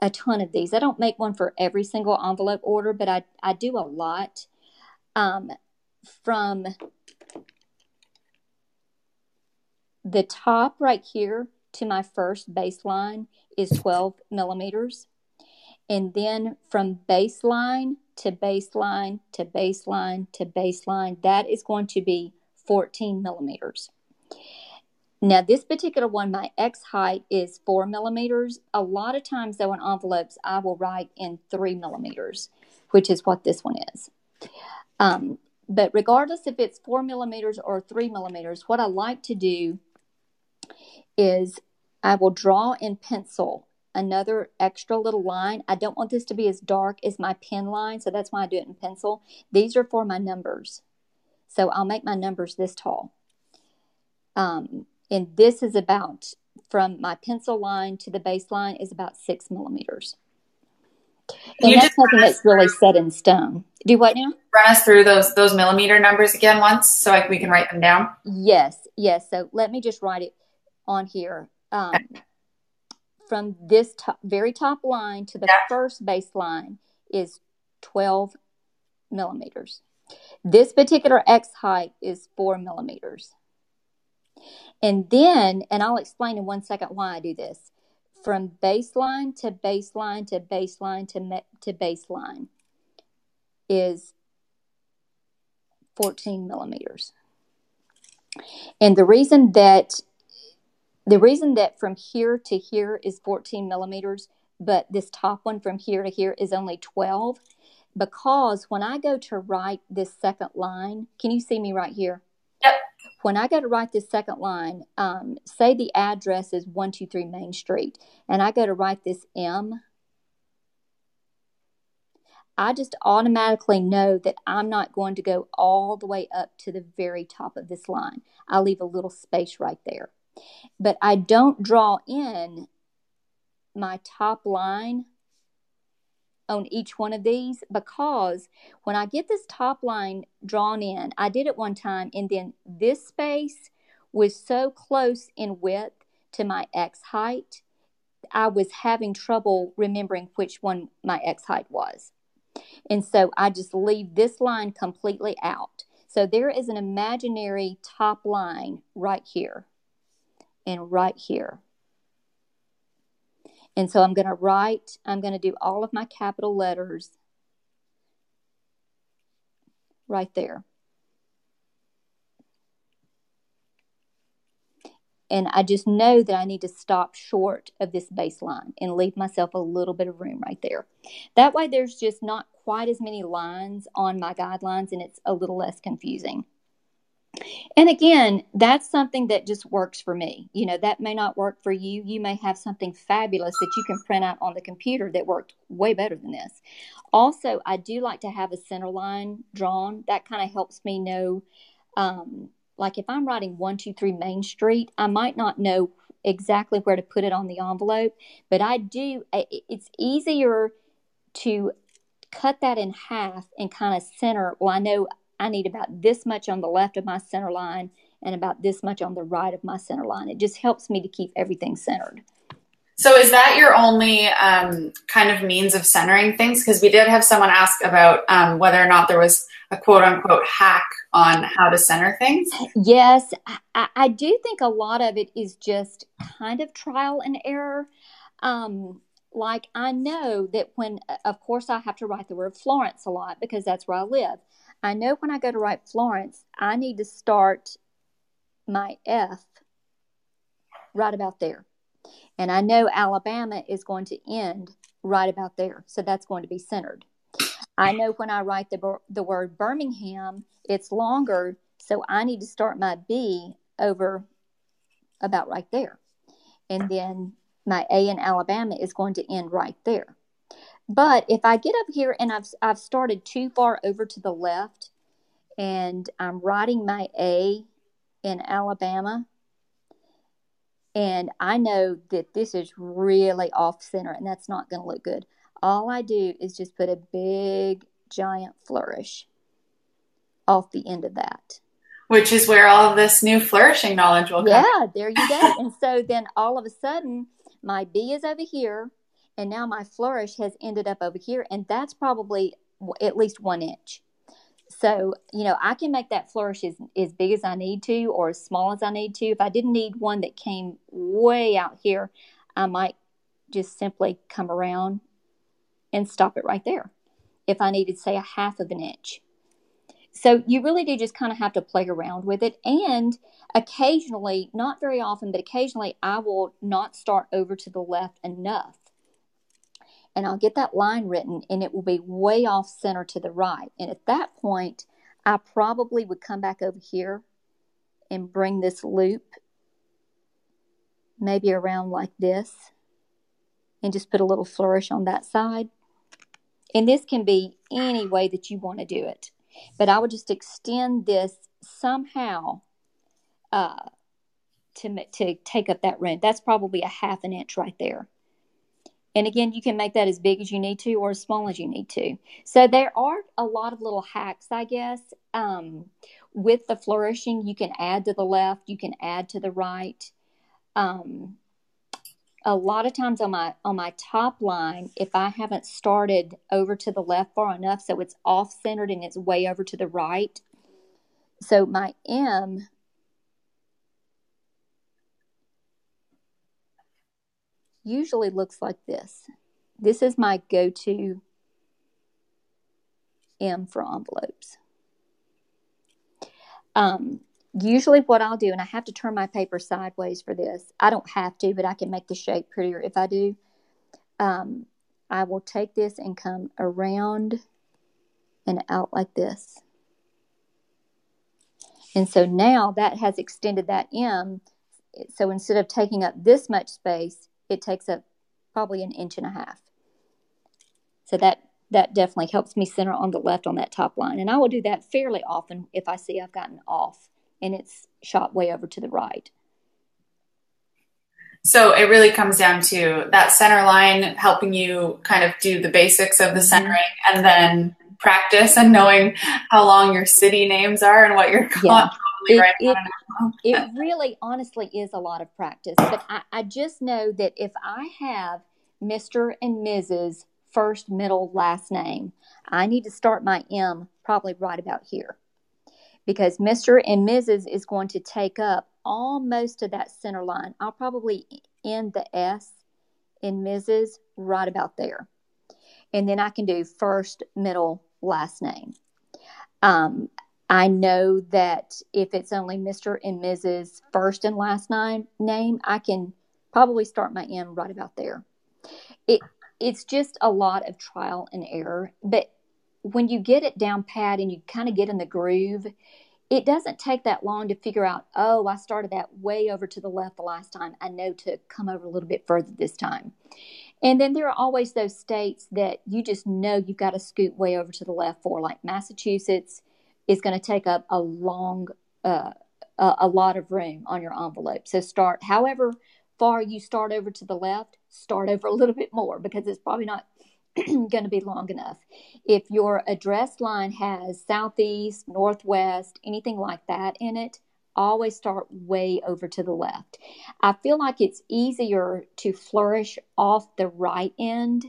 a ton of these. I don't make one for every single envelope order, but I, I do a lot. Um, from the top right here to my first baseline is 12 millimeters. And then from baseline to baseline to baseline to baseline, that is going to be 14 millimeters. Now, this particular one, my X height is four millimeters. A lot of times, though, in envelopes, I will write in three millimeters, which is what this one is. Um, but regardless if it's four millimeters or three millimeters, what I like to do is I will draw in pencil another extra little line. I don't want this to be as dark as my pen line, so that's why I do it in pencil. These are for my numbers. So I'll make my numbers this tall. Um, and this is about from my pencil line to the baseline is about six millimeters. And You that's just nothing that's really set in stone. Do what now? Run us through those those millimeter numbers again once, so like we can write them down. Yes, yes. So let me just write it on here. Um, from this top, very top line to the Yeah. first baseline is 12 millimeters. This particular X height is four millimeters. And then, and I'll explain in one second why I do this. From baseline to baseline to baseline to, me- to baseline is 14 millimeters. And the reason that the reason that from here to here is 14 millimeters, but this top one from here to here is only 12, because when I go to write this second line, can you see me right here? Yep. When I go to write this second line, um, say the address is 123 Main Street, and I go to write this M, I just automatically know that I'm not going to go all the way up to the very top of this line. I leave a little space right there. But I don't draw in my top line on each one of these because when I get this top line drawn in, I did it one time and then this space was so close in width to my X height, I was having trouble remembering which one my X height was. And so I just leave this line completely out. So there is an imaginary top line right here and right here. And so I'm going to write, I'm going to do all of my capital letters right there. And I just know that I need to stop short of this baseline and leave myself a little bit of room right there. That way, there's just not quite as many lines on my guidelines and it's a little less confusing. And again, that's something that just works for me. You know, that may not work for you. You may have something fabulous that you can print out on the computer that worked way better than this. Also, I do like to have a center line drawn. That kind of helps me know, um, like if I'm writing 123 Main Street, I might not know exactly where to put it on the envelope, but I do, it's easier to cut that in half and kind of center. Well, I know I need about this much on the left of my center line and about this much on the right of my center line. It just helps me to keep everything centered. So, is that your only um, kind of means of centering things? Because we did have someone ask about um, whether or not there was a quote unquote hack on how to center things. Yes, I, I do think a lot of it is just kind of trial and error. Um, like, I know that when, of course, I have to write the word Florence a lot because that's where I live. I know when I go to write Florence, I need to start my F right about there. And I know Alabama is going to end right about there. So that's going to be centered. I know when I write the, the word Birmingham, it's longer. So I need to start my B over about right there. And then my A in Alabama is going to end right there. But if I get up here and I've, I've started too far over to the left and I'm writing my A in Alabama, and I know that this is really off center and that's not going to look good. All I do is just put a big giant flourish off the end of that. Which is where all of this new flourishing knowledge will come. Yeah, there you go. and so then all of a sudden, my B is over here, and now my flourish has ended up over here and that's probably at least one inch. So you know i can make that flourish as, as big as i need to or as small as i need to. If i didn't need one that came way out here i might just simply come around and stop it right there if i needed say a half of an inch. So you really do just kind of have to play around with it and occasionally not very often but occasionally i will not start over to the left enough and I'll get that line written and it will be way off center to the right. And at that point, I probably would come back over here and bring this loop maybe around like this and just put a little flourish on that side. And this can be any way that you want to do it. But I would just extend this somehow uh, to, to take up that room. That's probably a half an inch right there. And again, you can make that as big as you need to or as small as you need to. So there are a lot of little hacks, I guess. Um, with the flourishing, you can add to the left, you can add to the right. Um, a lot of times on my on my top line, if I haven't started over to the left far enough, so it's off centered and it's way over to the right. So my M usually looks like this. This is my go to M for envelopes. Um, usually, what I'll do, and I have to turn my paper sideways for this, I don't have to, but I can make the shape prettier if I do. Um, I will take this and come around and out like this. And so now that has extended that M. So instead of taking up this much space, it takes up probably an inch and a half. So that that definitely helps me center on the left on that top line. And I will do that fairly often if I see I've gotten off and it's shot way over to the right. So it really comes down to that center line helping you kind of do the basics of the mm-hmm. centering and then practice and knowing how long your city names are and what you're yeah it, right it, it really honestly is a lot of practice. But I, I just know that if I have Mr. and Mrs. first, middle, last name, I need to start my M probably right about here. Because Mr. and Mrs. is going to take up almost to that center line. I'll probably end the S in Mrs. right about there. And then I can do first, middle, last name. Um, I know that if it's only Mr. and Mrs. first and last name, name, I can probably start my M right about there. It it's just a lot of trial and error, but when you get it down pat and you kind of get in the groove, it doesn't take that long to figure out, oh, I started that way over to the left the last time. I know to come over a little bit further this time. And then there are always those states that you just know you've got to scoot way over to the left for, like Massachusetts is going to take up a long, uh, a, a lot of room on your envelope. So start however far you start over to the left, start over a little bit more because it's probably not going to be long enough. If your address line has southeast, northwest, anything like that in it, always start way over to the left. I feel like it's easier to flourish off the right end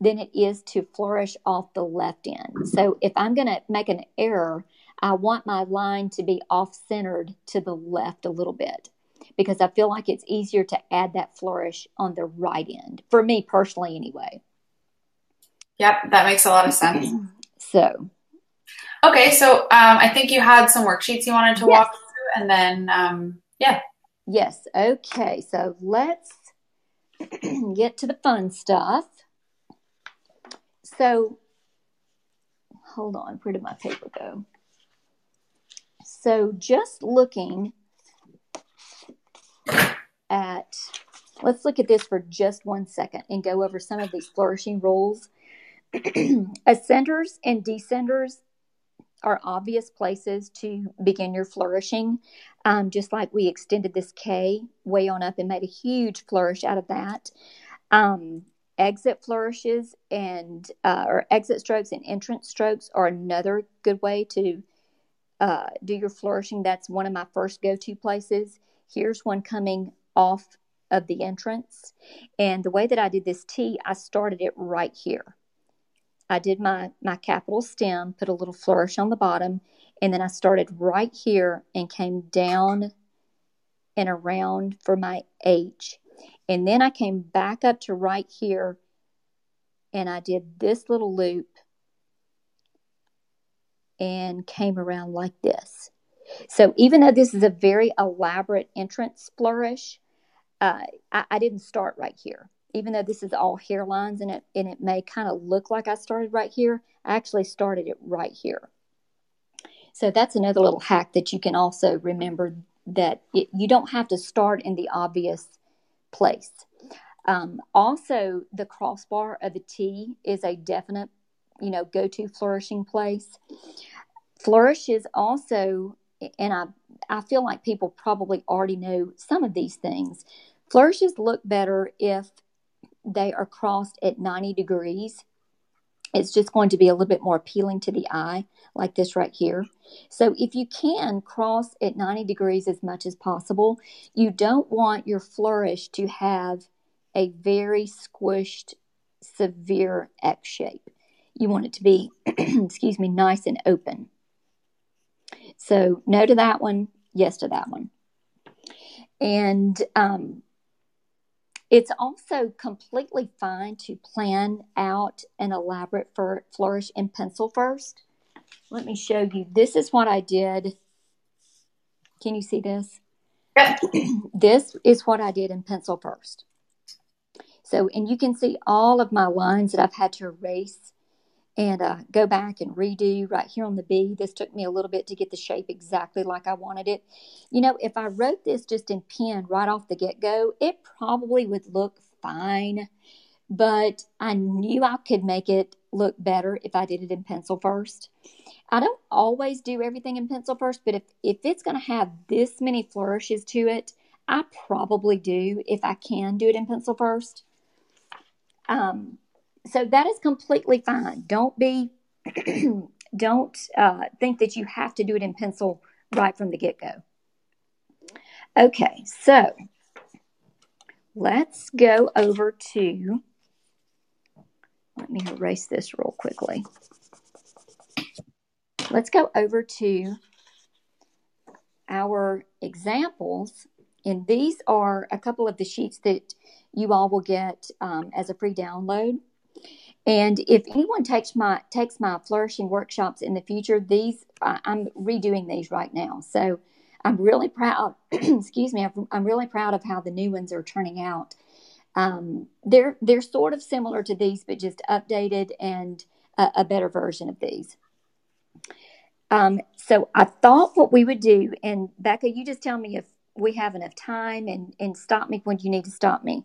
than it is to flourish off the left end. So if I'm going to make an error, I want my line to be off centered to the left a little bit because I feel like it's easier to add that flourish on the right end for me personally, anyway. Yep, that makes a lot of sense. so, okay, so um, I think you had some worksheets you wanted to yes. walk through, and then um, yeah. Yes. Okay. So let's get to the fun stuff. So, hold on. Where did my paper go? So, just looking at, let's look at this for just one second and go over some of these flourishing rules. Ascenders and descenders are obvious places to begin your flourishing. Um, just like we extended this K way on up and made a huge flourish out of that. Um, exit flourishes and uh, or exit strokes and entrance strokes are another good way to uh, do your flourishing. That's one of my first go-to places. Here's one coming off of the entrance. And the way that I did this T, I started it right here. I did my, my capital stem, put a little flourish on the bottom, and then I started right here and came down and around for my H. And then I came back up to right here and I did this little loop and came around like this. So even though this is a very elaborate entrance flourish, uh, I, I, didn't start right here. Even though this is all hairlines and it and it may kind of look like I started right here, I actually started it right here. So that's another little hack that you can also remember that it, you don't have to start in the obvious place. Um, also, the crossbar of the T is a definite, you know, go-to flourishing place. Flourish is also and I I feel like people probably already know some of these things. Flourishes look better if they are crossed at 90 degrees. It's just going to be a little bit more appealing to the eye, like this right here. So, if you can cross at 90 degrees as much as possible, you don't want your flourish to have a very squished, severe X shape. You want it to be, excuse me, nice and open. So, no to that one, yes to that one. And um, it's also completely fine to plan out an elaborate flourish in pencil first. Let me show you. This is what I did. Can you see this? this is what I did in pencil first. So, and you can see all of my lines that I've had to erase and uh, go back and redo right here on the B. This took me a little bit to get the shape exactly like I wanted it. You know, if I wrote this just in pen right off the get go, it probably would look fine, but I knew I could make it look better if I did it in pencil first. I don't always do everything in pencil first, but if, if it's going to have this many flourishes to it, I probably do if I can do it in pencil first. Um, so that is completely fine. Don't be, don't uh, think that you have to do it in pencil right from the get go. Okay, so let's go over to, let me erase this real quickly. Let's go over to our examples and these are a couple of the sheets that you all will get um, as a free download. And if anyone takes my takes my flourishing workshops in the future, these I'm redoing these right now. So I'm really proud. excuse me. I'm really proud of how the new ones are turning out. Um, they're they're sort of similar to these, but just updated and a, a better version of these. Um, so I thought what we would do, and Becca, you just tell me if we have enough time and, and stop me when you need to stop me.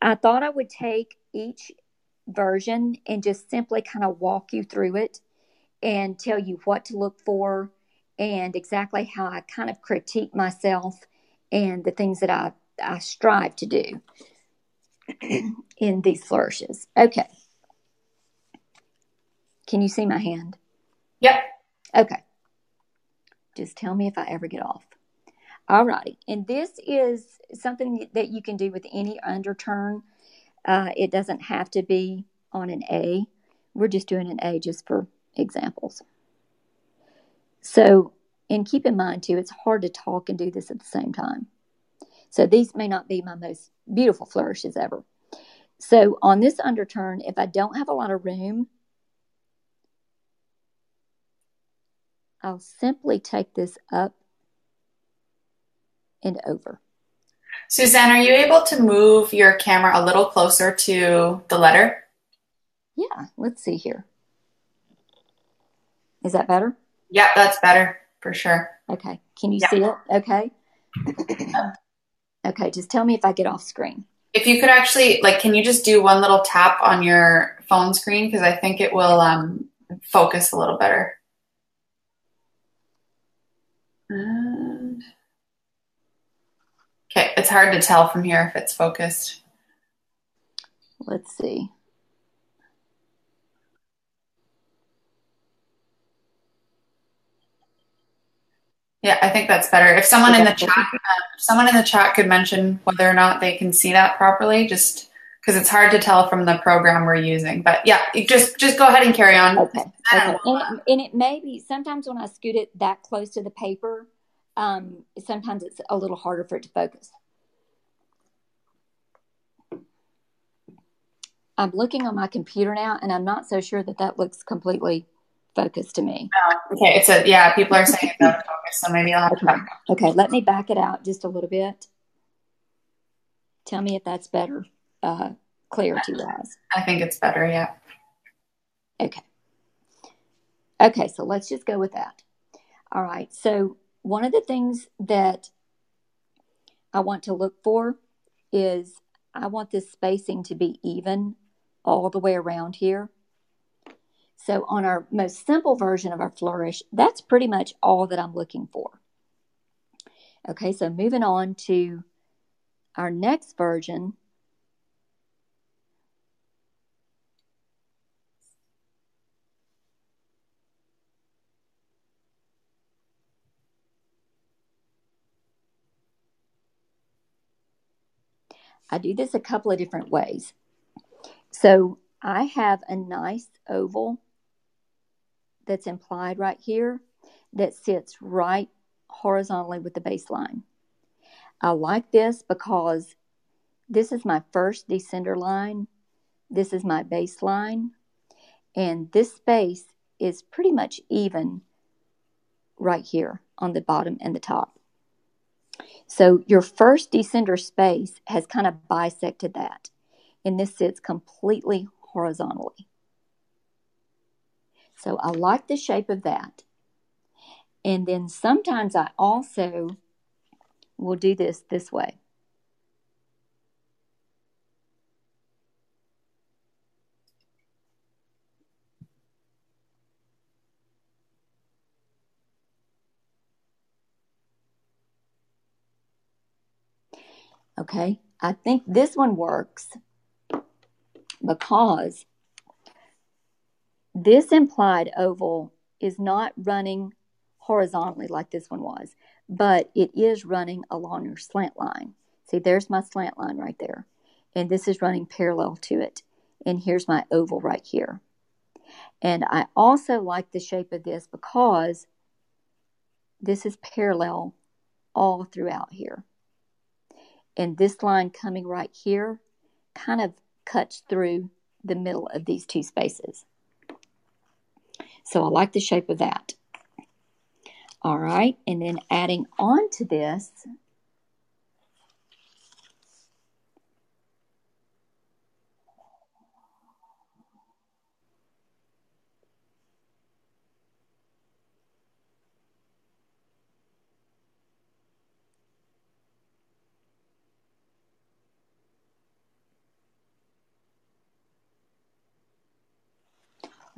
I thought I would take each version and just simply kind of walk you through it and tell you what to look for and exactly how I kind of critique myself and the things that I, I strive to do in these flourishes. Okay. Can you see my hand? Yep. Okay. Just tell me if I ever get off. All righty. And this is something that you can do with any underturn. Uh, it doesn't have to be on an A. We're just doing an A just for examples. So, and keep in mind too, it's hard to talk and do this at the same time. So these may not be my most beautiful flourishes ever. So on this underturn, if I don't have a lot of room, I'll simply take this up and over. Suzanne, are you able to move your camera a little closer to the letter? Yeah, let's see here. Is that better? Yeah, that's better for sure. Okay. Can you yeah. see it? Okay. okay, just tell me if I get off screen. If you could actually, like, can you just do one little tap on your phone screen? Because I think it will um, focus a little better. And okay, it's hard to tell from here if it's focused. Let's see. Yeah, I think that's better. If someone in the chat, uh, someone in the chat could mention whether or not they can see that properly, just because it's hard to tell from the program we're using. But yeah, just just go ahead and carry on. Okay. okay. And, and, it may be sometimes when I scoot it that close to the paper, um, sometimes it's a little harder for it to focus. I'm looking on my computer now, and I'm not so sure that that looks completely focused to me. Oh, okay, it's a yeah. People are saying of focus, so maybe I'll have okay. to. Okay, let me back it out just a little bit. Tell me if that's better, uh, clarity wise. I think it's better. Yeah. Okay. Okay, so let's just go with that. All right. So one of the things that I want to look for is I want this spacing to be even all the way around here. So on our most simple version of our flourish, that's pretty much all that I'm looking for. Okay, so moving on to our next version. I do this a couple of different ways. So I have a nice oval that's implied right here that sits right horizontally with the baseline. I like this because this is my first descender line, this is my baseline, and this space is pretty much even right here on the bottom and the top. So your first descender space has kind of bisected that, and this sits completely horizontally. So I like the shape of that. And then sometimes I also will do this this way. Okay, I think this one works because this implied oval is not running horizontally like this one was, but it is running along your slant line. See, there's my slant line right there. And this is running parallel to it. And here's my oval right here. And I also like the shape of this because this is parallel all throughout here. And this line coming right here kind of cuts through the middle of these two spaces. So I like the shape of that. All right, and then adding on to this,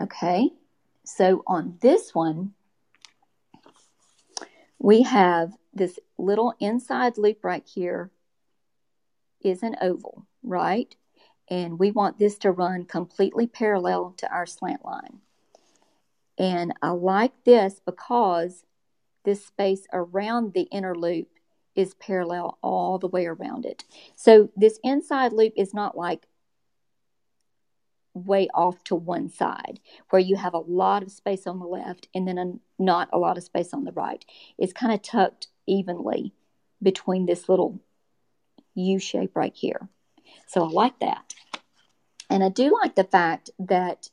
Okay, so on this one, we have this little inside loop right here is an oval, right? And we want this to run completely parallel to our slant line. And I like this because this space around the inner loop is parallel all the way around it. So this inside loop is not like way off to one side where you have a lot of space on the left and then a, not a lot of space on the right. It's kind of tucked evenly between this little U shape right here. So I like that. And I do like the fact that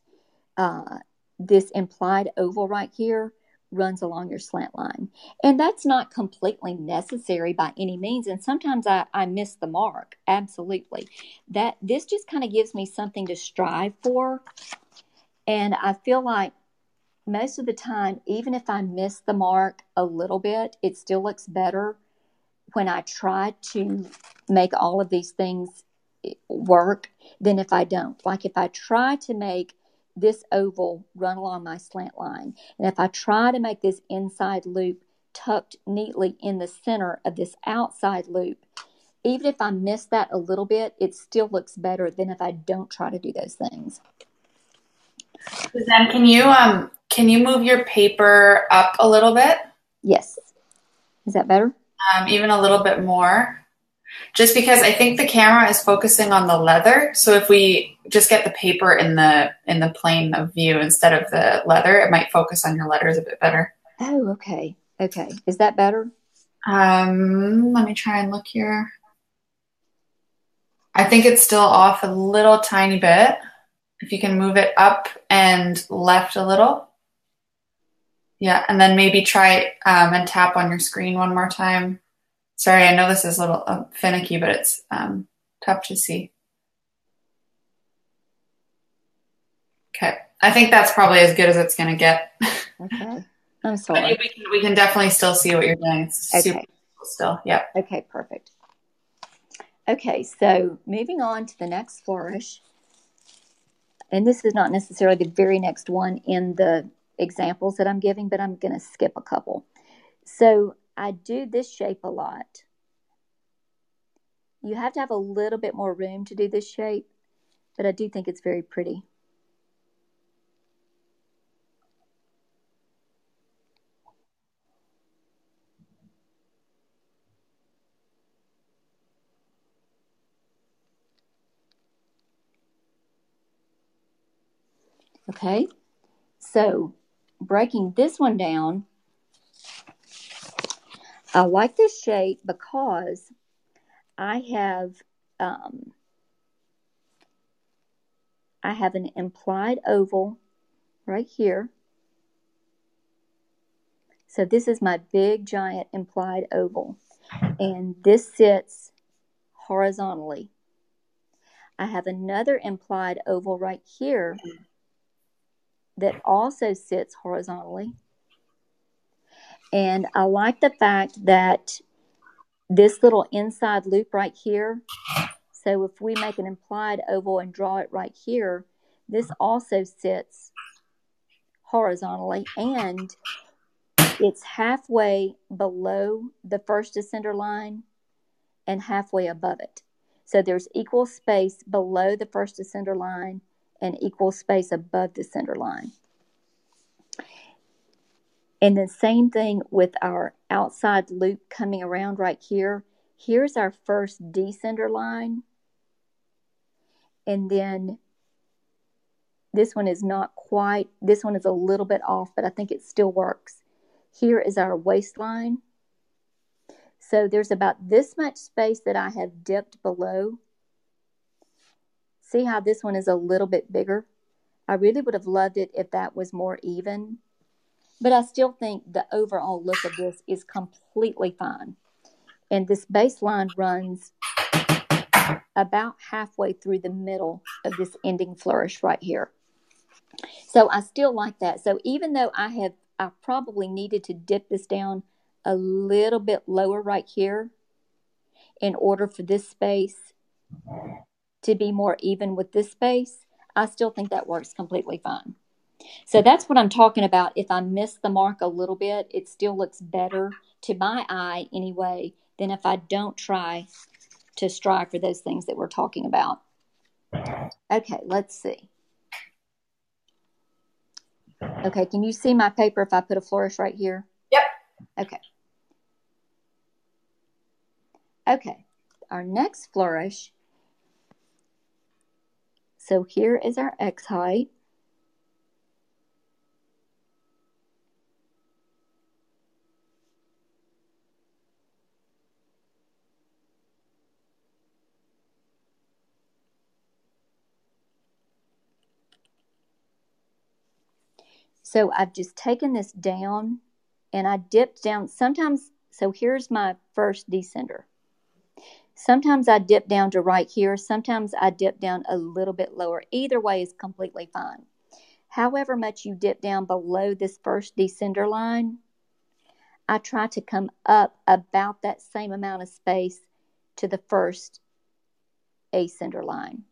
uh, this implied oval right here runs along your slant line. And that's not completely necessary by any means. And sometimes I, I miss the mark. Absolutely. That this just kind of gives me something to strive for. And I feel like most of the time, even if I miss the mark a little bit, it still looks better when I try to make all of these things eh, work than if I don't. Like if I try to make this oval run along my slant line. And if I try to make this inside loop tucked neatly in the center of this outside loop, even if I miss that a little bit, it still looks better than if I don't try to do those things. Then can you um can you move your paper up a little bit? Yes. Is that better? Um, even a little bit more just because I think the camera is focusing on the leather. So if we just get the paper in the in the plane of view instead of the leather, it might focus on your letters a bit better. Oh, okay. Okay. Is that better? Um, let me try and look here. I think it's still off a little tiny bit. If you can move it up and left a little. Yeah, and then maybe try um, and tap on your screen one more time. Sorry, I know this is a little uh, finicky, but it's um, tough to see. Okay, I think that's probably as good as it's going to get. Okay, I'm sorry. we, can, we can definitely still see what you're doing. It's okay. super still. Yep. Okay, perfect. Okay, so moving on to the next flourish. And this is not necessarily the very next one in the examples that I'm giving, but I'm going to skip a couple. So I do this shape a lot. You have to have a little bit more room to do this shape, but I do think it's very pretty. Okay, so breaking this one down, I like this shape because I have um, I have an implied oval right here. So this is my big giant implied oval and this sits horizontally. I have another implied oval right here that also sits horizontally. And I like the fact that this little inside loop right here, so if we make an implied oval and draw it right here, this also sits horizontally and it's halfway below the first descender line and halfway above it. So there's equal space below the first descender line and equal space above the center line. And the same thing with our outside loop coming around right here. Here's our first descender line. And then this one is not quite, this one is a little bit off, but I think it still works. Here is our waistline. So there's about this much space that I have dipped below. See how this one is a little bit bigger? I really would have loved it if that was more even, but I still think the overall look of this is completely fine. And this baseline runs about halfway through the middle of this ending flourish right here. So I still like that. So even though I have, I probably needed to dip this down a little bit lower right here in order for this space to be more even with this space, I still think that works completely fine. So that's what I'm talking about. If I miss the mark a little bit, it still looks better to my eye anyway than if I don't try to strive for those things that we're talking about. Okay, let's see. Okay, can you see my paper if I put a flourish right here? Yep. Okay. Okay, our next flourish. So here is our X height. So I've just taken this down and I dipped down. Sometimes, so here's my first descender. Sometimes I dip down to right here. Sometimes I dip down a little bit lower. Either way is completely fine. However much you dip down below this first descender line, I try to come up about that same amount of space to the first ascender line.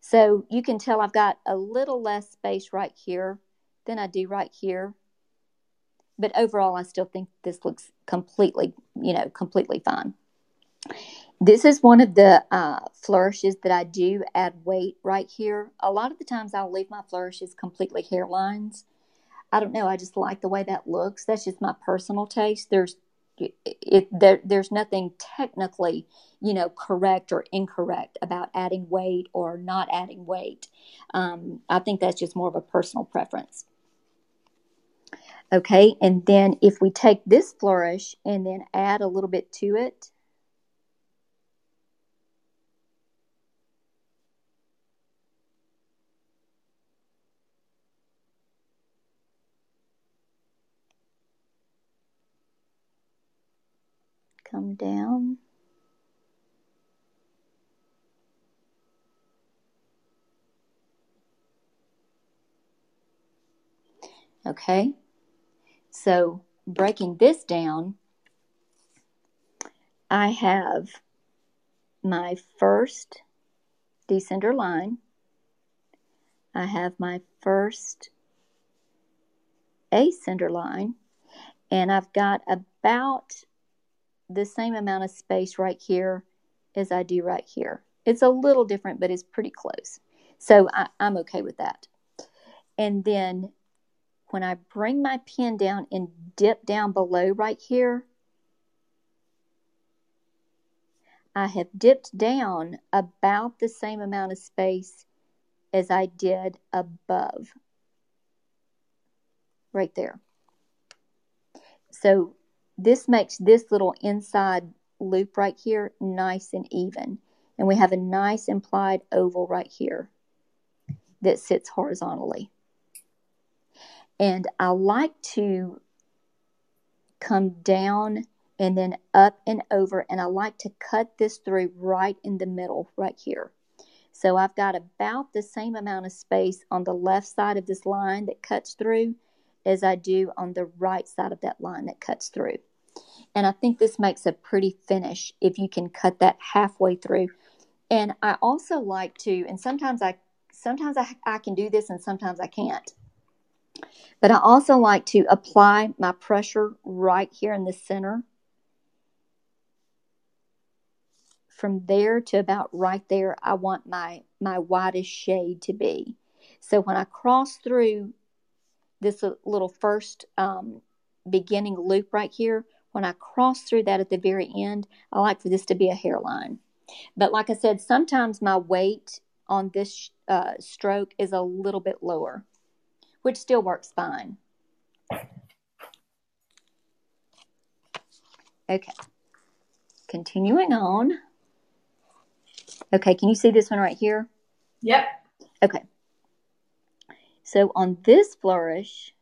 So you can tell I've got a little less space right here than I do right here. But overall, I still think this looks completely, you know, completely fine. This is one of the uh, flourishes that I do add weight right here. A lot of the times I'll leave my flourishes completely hairlines. I don't know. I just like the way that looks. That's just my personal taste. There's it, there, there's nothing technically, you know, correct or incorrect about adding weight or not adding weight. Um, I think that's just more of a personal preference. Okay, and then if we take this flourish and then add a little bit to it, down. Okay, so breaking this down, I have my first descender line. I have my first ascender line, and I've got about the same amount of space right here as I do right here. It's a little different, but it's pretty close. So I, am okay with that. And then when I bring my pen down and dip down below right here, I have dipped down about the same amount of space as I did above. Right there. So this makes this little inside loop right here nice and even. And we have a nice implied oval right here that sits horizontally. And I like to come down and then up and over. And I like to cut this through right in the middle, right here. So I've got about the same amount of space on the left side of this line that cuts through as I do on the right side of that line that cuts through. And I think this makes a pretty finish if you can cut that halfway through. And I also like to, and sometimes I sometimes I, I can do this and sometimes I can't. But I also like to apply my pressure right here in the center. From there to about right there, I want my, my whitest shade to be. So when I cross through this little first um, beginning loop right here, when I cross through that at the very end, I like for this to be a hairline. But like I said, sometimes my weight on this uh, stroke is a little bit lower, which still works fine. Okay. continuing on. Okay, can you see this one right here? Yep. Okay. So on this flourish,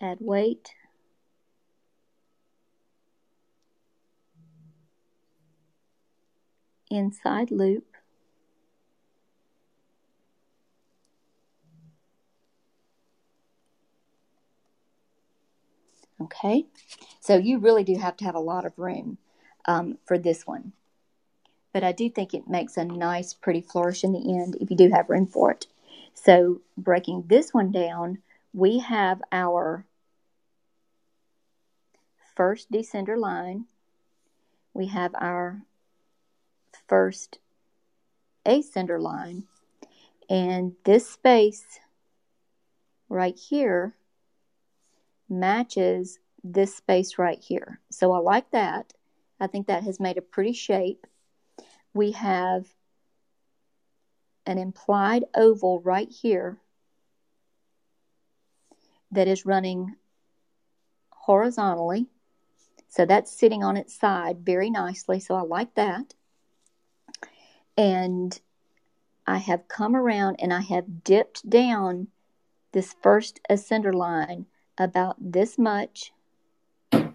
add weight. Inside loop. Okay, so you really do have to have a lot of room um, for this one. But I do think it makes a nice, pretty flourish in the end if you do have room for it. So breaking this one down, we have our first descender line. We have our first ascender line. And this space right here matches this space right here. So I like that. I think that has made a pretty shape. We have an implied oval right here that is running horizontally. So that's sitting on its side very nicely. So I like that. And I have come around and I have dipped down this first ascender line about this much. And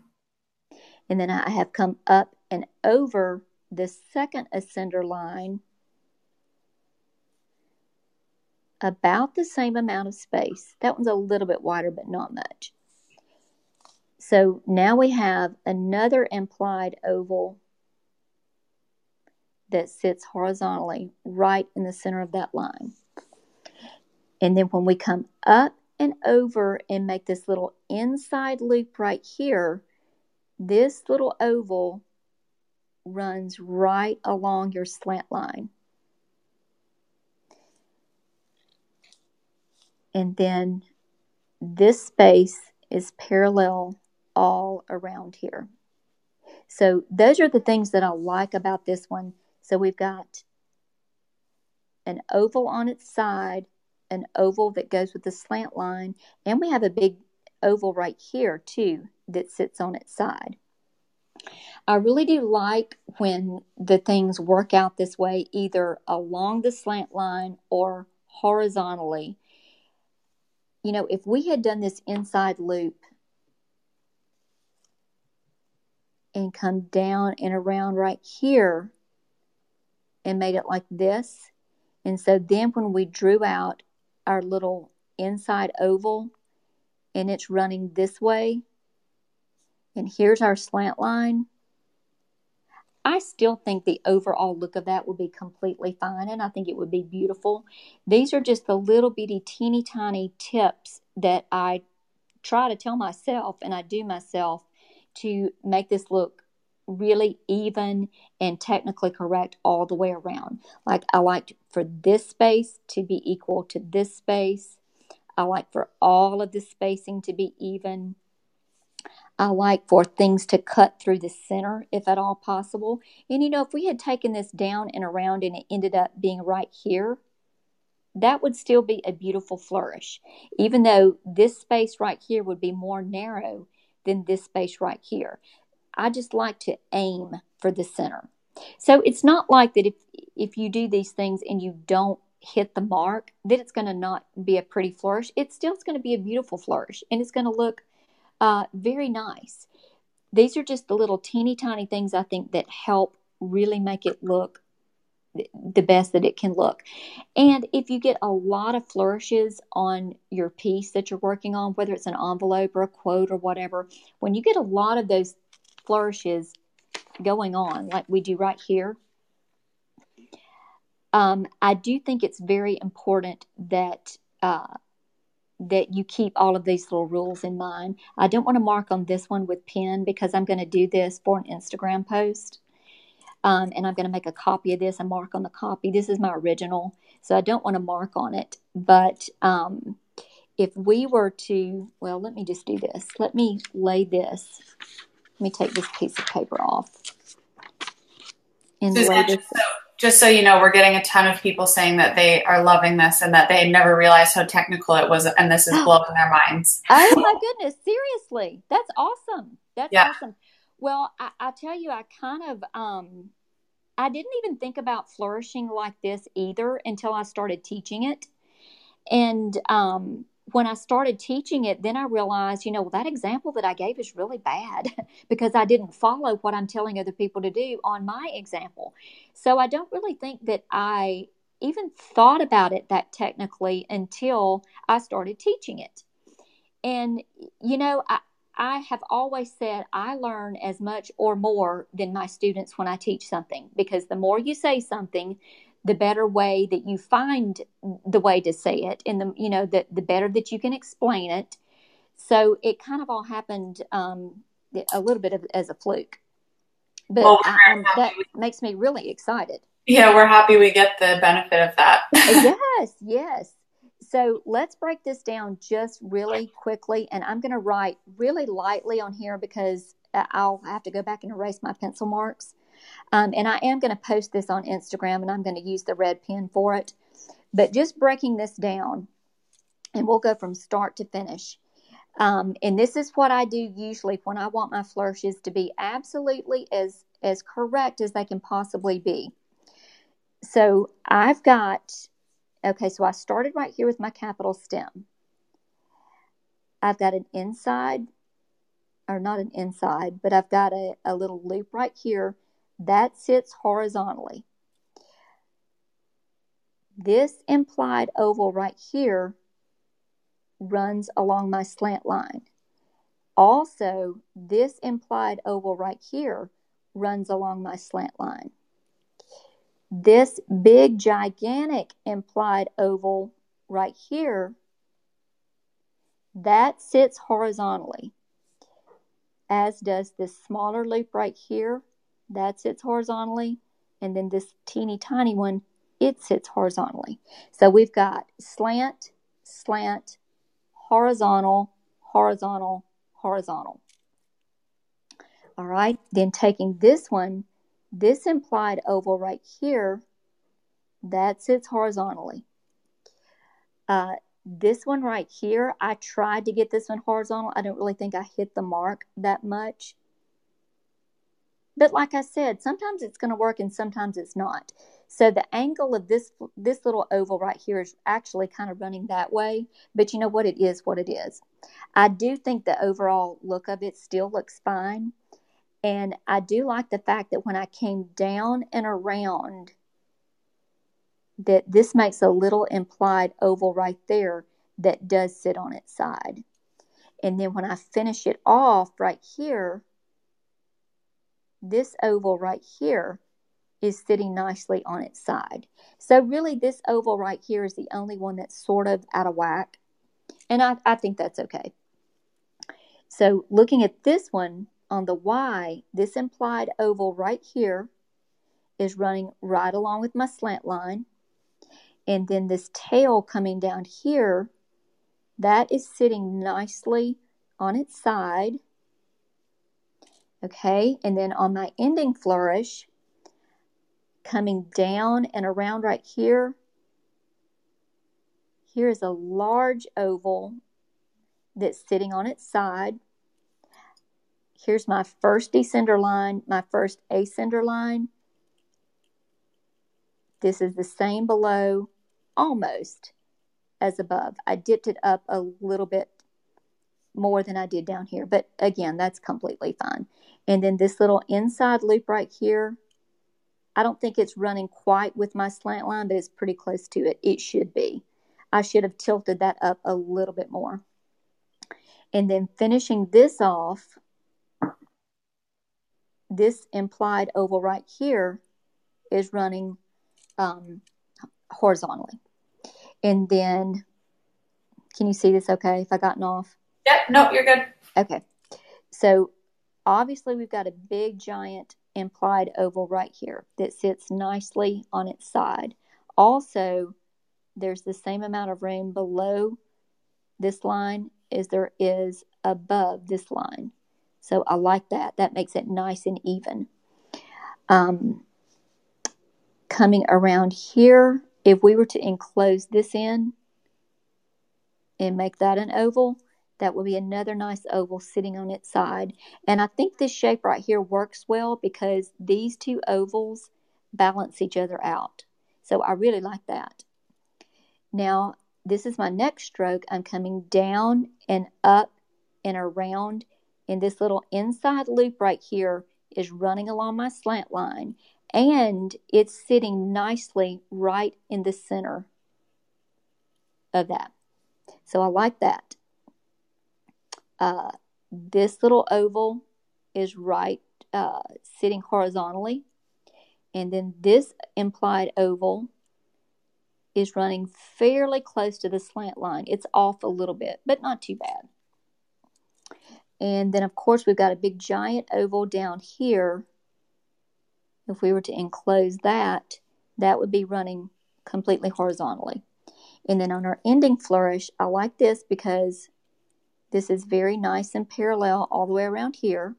then I have come up and over the second ascender line about the same amount of space. That one's a little bit wider, but not much. So now we have another implied oval that sits horizontally right in the center of that line. And then when we come up and over and make this little inside loop right here, this little oval runs right along your slant line. And then this space is parallel all around here. So those are the things that I like about this one. So we've got an oval on its side an oval that goes with the slant line, and we have a big oval right here too that sits on its side. I really do like when the things work out this way, either along the slant line or horizontally. You know, if we had done this inside loop and come down and around right here and made it like this, and so then when we drew out our little inside oval and it's running this way, and here's our slant line, I still think the overall look of that would be completely fine and I think it would be beautiful. These are just the little bitty teeny tiny tips that I try to tell myself and I do myself to make this look really even and technically correct all the way around. Like I like for this space to be equal to this space. I like for all of the spacing to be even. I like for things to cut through the center if at all possible. And you know, if we had taken this down and around and it ended up being right here, that would still be a beautiful flourish. Even though this space right here would be more narrow than this space right here. I just like to aim for the center. So it's not like that if if you do these things and you don't hit the mark, that it's going to not be a pretty flourish. It's still is going to be a beautiful flourish, and it's going to look uh, very nice. These are just the little teeny tiny things I think that help really make it look the best that it can look. And if you get a lot of flourishes on your piece that you're working on, whether it's an envelope or a quote or whatever, when you get a lot of those flourishes going on, like we do right here, um, I do think it's very important that uh, that you keep all of these little rules in mind. I don't want to mark on this one with pen because I'm going to do this for an Instagram post. Um, and I'm going to make a copy of this and mark on the copy. This is my original, so I don't want to mark on it. But um, if we were to, well, let me just do this. Let me lay this let me take this piece of paper off. in the way this. So, just so you know, we're getting a ton of people saying that they are loving this and that they never realized how technical it was, and this is blowing their minds. oh my goodness! Seriously, that's awesome. That's yeah. awesome. Well, I, I, tell you, I kind of, um, I didn't even think about flourishing like this either until I started teaching it, and um, when I started teaching it, then I realized, you know, well, that example that I gave is really bad because I didn't follow what I'm telling other people to do on my example. So I don't really think that I even thought about it that technically until I started teaching it. And, you know, I, I have always said I learn as much or more than my students when I teach something because the more you say something, the better way that you find the way to say it and the you know the, the better that you can explain it. So it kind of all happened um, a little bit of, as a fluke. But well, I, um, that we, makes me really excited. Yeah we're happy we get the benefit of that. Uh, yes yes. So let's break this down just really quickly and i'm going to write really lightly on here because uh, i'll have to go back and erase my pencil marks um, and I am going to post this on Instagram and I'm going to use the red pen for it. But just breaking this down, and we'll go from start to finish. Um, and this is what I do usually when I want my flourishes to be absolutely as, as correct as they can possibly be. So I've got, okay, so I started right here with my capital stem. I've got an inside, or not an inside, but I've got a, a little loop right here that sits horizontally. This implied oval right here runs along my slant line. Also, this implied oval right here runs along my slant line. This big, gigantic implied oval right here, that sits horizontally, as does this smaller loop right here that sits horizontally. And then this teeny tiny one, it sits horizontally. So we've got slant, slant, horizontal, horizontal, horizontal. All right, then taking this one, this implied oval right here, that sits horizontally. Uh, this one right here, I tried to get this one horizontal. I don't really think I hit the mark that much. But like I said, sometimes it's going to work and sometimes it's not. So the angle of this this little oval right here is actually kind of running that way, but you know what it is what it is. I do think the overall look of it still looks fine. And I do like the fact that when I came down and around that this makes a little implied oval right there that does sit on its side. And then when I finish it off right here, this oval right here is sitting nicely on its side. So really this oval right here is the only one that's sort of out of whack. And I, I think that's okay. So looking at this one on the Y, this implied oval right here is running right along with my slant line. And then this tail coming down here, that is sitting nicely on its side. Okay, and then on my ending flourish, coming down and around right here, here is a large oval that's sitting on its side. Here's my first descender line, my first ascender line. This is the same below, almost as above. I dipped it up a little bit more than I did down here, but again, that's completely fine. And then this little inside loop right here, I don't think it's running quite with my slant line, but it's pretty close to it. It should be. I should have tilted that up a little bit more. And then finishing this off, this implied oval right here is running um, horizontally. And then, can you see this okay if I gotten off? Yep, no, you're good. Okay. So obviously we've got a big giant implied oval right here that sits nicely on its side. Also, there's the same amount of room below this line as there is above this line. So I like that. That makes it nice and even. Um, coming around here, if we were to enclose this in and make that an oval, that will be another nice oval sitting on its side. And I think this shape right here works well because these two ovals balance each other out. So I really like that. Now, this is my next stroke. I'm coming down and up and around. And this little inside loop right here is running along my slant line. And it's sitting nicely right in the center of that. So I like that. Uh, this little oval is right uh, sitting horizontally. And then this implied oval is running fairly close to the slant line. It's off a little bit, but not too bad. And then, of course, we've got a big giant oval down here. If we were to enclose that, that would be running completely horizontally. And then on our ending flourish, I like this because this is very nice and parallel all the way around here.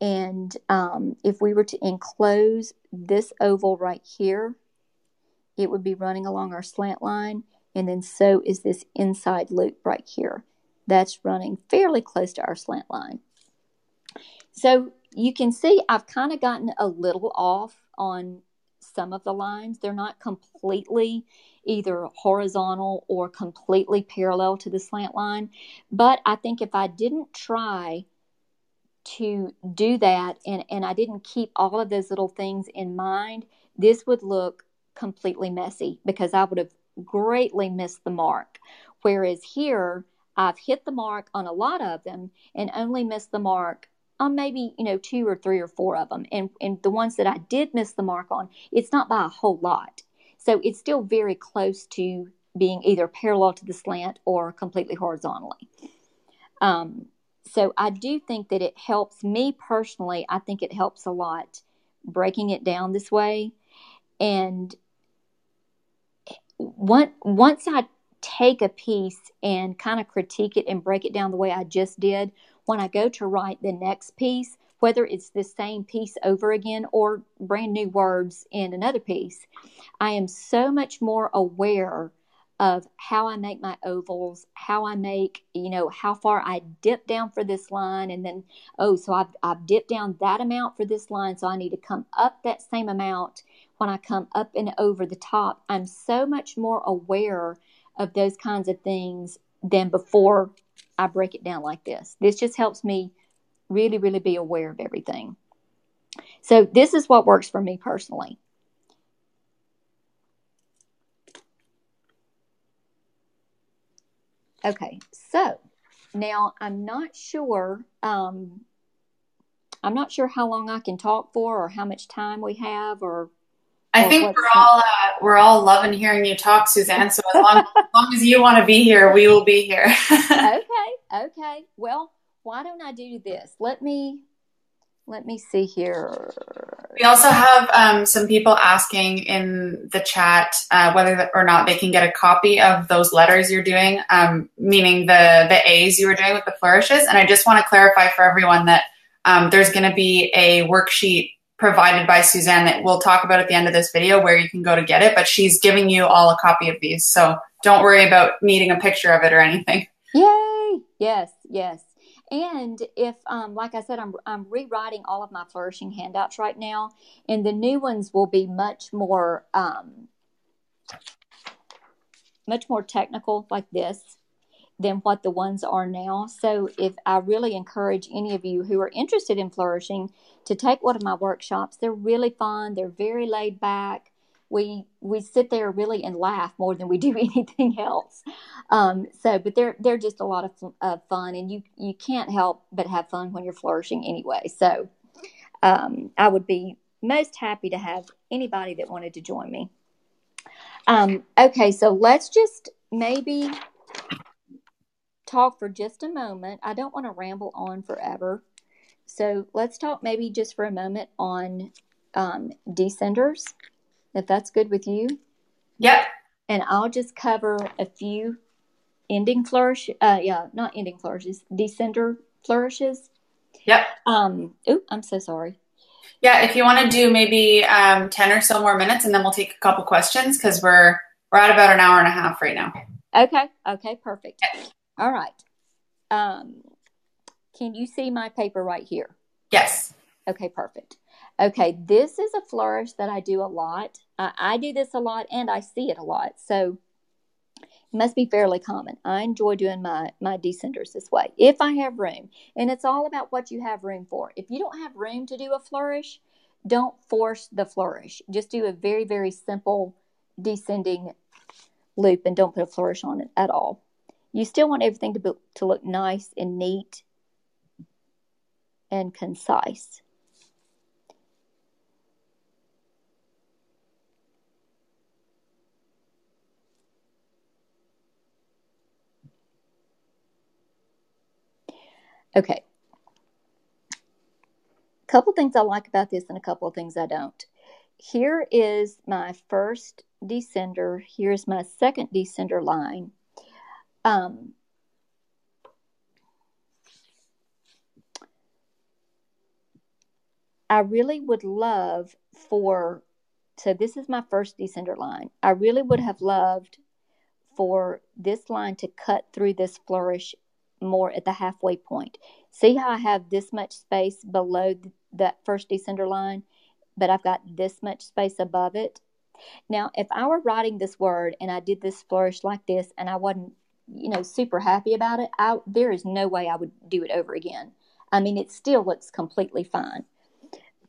And um, if we were to enclose this oval right here, it would be running along our slant line. And then so is this inside loop right here. That's running fairly close to our slant line. So you can see I've kind of gotten a little off on some of the lines. They're not completely either horizontal or completely parallel to the slant line. But I think if I didn't try to do that and, and I didn't keep all of those little things in mind, this would look completely messy because I would have greatly missed the mark. Whereas here, I've hit the mark on a lot of them and only missed the mark on maybe, you know, two or three or four of them. And, and the ones that I did miss the mark on, it's not by a whole lot. So it's still very close to being either parallel to the slant or completely horizontally. Um, so I do think that it helps me personally. I think it helps a lot breaking it down this way. And one, once I take a piece and kind of critique it and break it down the way I just did, when I go to write the next piece, whether it's the same piece over again or brand new words in another piece, I am so much more aware of how I make my ovals, how I make, you know, how far I dip down for this line, and then, oh, so I've, I've dipped down that amount for this line, so I need to come up that same amount when I come up and over the top. I'm so much more aware of those kinds of things than before I break it down like this. This just helps me really, really be aware of everything. So, this is what works for me personally. Okay, so now I'm not sure. Um, I'm not sure how long I can talk for, or how much time we have, or. I think we're all uh, we're all loving hearing you talk, Suzanne. So as long, as, long as you want to be here, we will be here. okay, okay. Well, why don't I do this? Let me let me see here. We also have um, some people asking in the chat uh, whether or not they can get a copy of those letters you're doing, um, meaning the the A's you were doing with the flourishes. And I just want to clarify for everyone that um, there's going to be a worksheet provided by Suzanne that we'll talk about at the end of this video where you can go to get it. But she's giving you all a copy of these, so don't worry about needing a picture of it or anything. Yay! Yes, yes. And if, um, like I said, I'm, I'm rewriting all of my flourishing handouts right now, and the new ones will be much more, um, much more technical like this than what the ones are now. So, if I really encourage any of you who are interested in flourishing to take one of my workshops, they're really fun. They're very laid back we we sit there really and laugh more than we do anything else. Um, so, but they're they're just a lot of uh, fun, and you you can't help but have fun when you're flourishing anyway. So, um, I would be most happy to have anybody that wanted to join me. Um, okay, so let's just maybe talk for just a moment. I don't want to ramble on forever. So let's talk maybe just for a moment on um, descenders if that's good with you. Yep. And I'll just cover a few ending flourish. Uh, yeah, not ending flourishes, descender flourishes. Yep. Um. I'm so sorry. Yeah, if you want to do maybe um, 10 or so more minutes and then we'll take a couple questions because we're we're at about an hour and a half right now. Okay. Okay, perfect. All right. Um, can you see my paper right here? Yes. Okay, perfect. Okay, this is a flourish that I do a lot. Uh, I do this a lot and I see it a lot. So it must be fairly common. I enjoy doing my, my descenders this way if I have room. And it's all about what you have room for. If you don't have room to do a flourish, don't force the flourish. Just do a very, very simple descending loop and don't put a flourish on it at all. You still want everything to, be, to look nice and neat and concise. Okay. A couple things I like about this and a couple of things I don't. Here is my first descender. Here's my second descender line. Um, I really would love for, so this is my first descender line. I really would have loved for this line to cut through this flourish more at the halfway point. See how I have this much space below that first descender line, but I've got this much space above it. Now, if I were writing this word and I did this flourish like this and I wasn't, you know, super happy about it, I, there is no way I would do it over again. I mean, it still looks completely fine.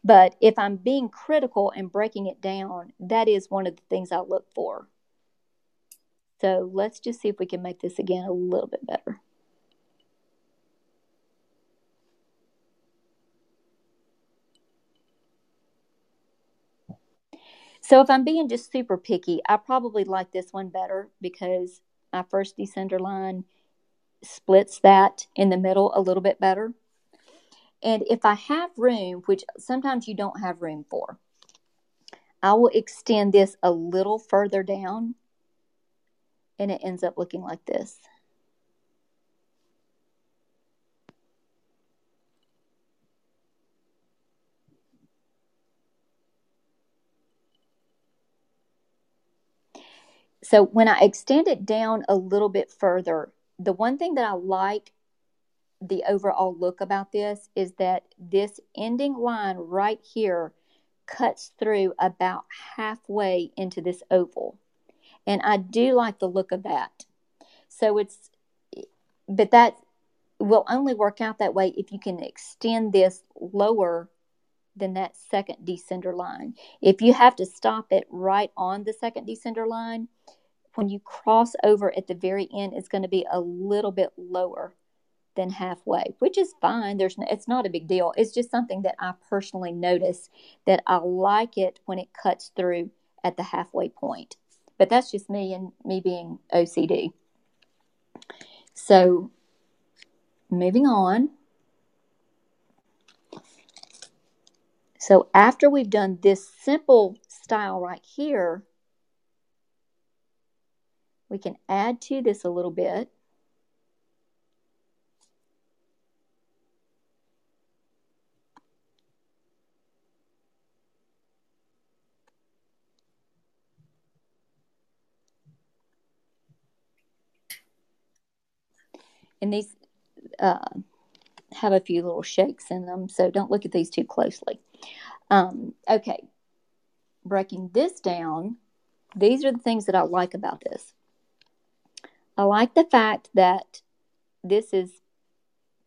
But if I'm being critical and breaking it down, that is one of the things I look for. So let's just see if we can make this again a little bit better. So if I'm being just super picky, I probably like this one better because my first descender line splits that in the middle a little bit better. And if I have room, which sometimes you don't have room for, I will extend this a little further down and it ends up looking like this. So when I extend it down a little bit further, the one thing that I like the overall look about this is that this ending line right here cuts through about halfway into this oval. And I do like the look of that. So it's, but that will only work out that way if you can extend this lower than that second descender line. If you have to stop it right on the second descender line, when you cross over at the very end, it's going to be a little bit lower than halfway, which is fine. There's no, it's not a big deal. It's just something that I personally notice that I like it when it cuts through at the halfway point. But that's just me and me being OCD. So, moving on. So, after we've done this simple style right here, we can add to this a little bit. and these uh, have a few little shakes in them, so don't look at these too closely. Um, okay, breaking this down, these are the things that I like about this. I like the fact that this is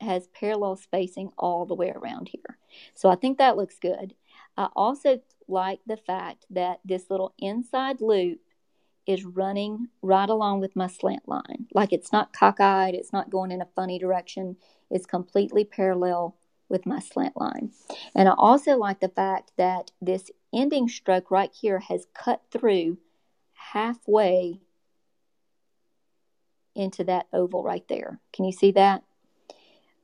has parallel spacing all the way around here. So I think that looks good. I also like the fact that this little inside loop is running right along with my slant line. Like it's not cockeyed, it's not going in a funny direction, it's completely parallel with my slant line. And I also like the fact that this ending stroke right here has cut through halfway into that oval right there. Can you see that?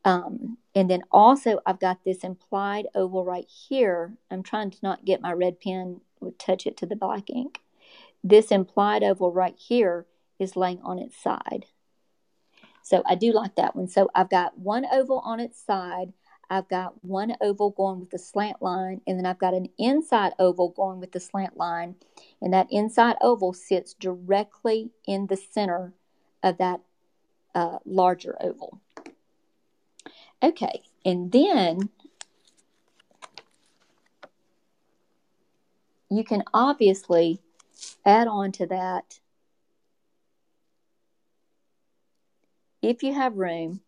Um, and then also I've got this implied oval right here. I'm trying to not get my red pen would touch it to the black ink. This implied oval right here is laying on its side. So I do like that one. So I've got one oval on its side. I've got one oval going with the slant line, and then I've got an inside oval going with the slant line. And that inside oval sits directly in the center of that uh, larger oval. Okay, and then you can obviously add on to that if you have room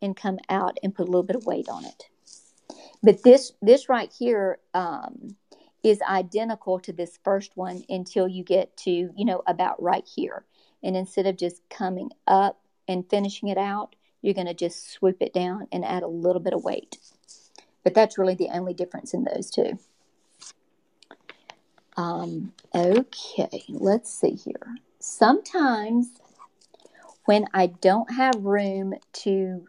and come out and put a little bit of weight on it. But this this right here um, is identical to this first one until you get to you know about right here. And instead of just coming up and finishing it out, you're going to just swoop it down and add a little bit of weight. But that's really the only difference in those two. Um, okay, let's see here. Sometimes when I don't have room to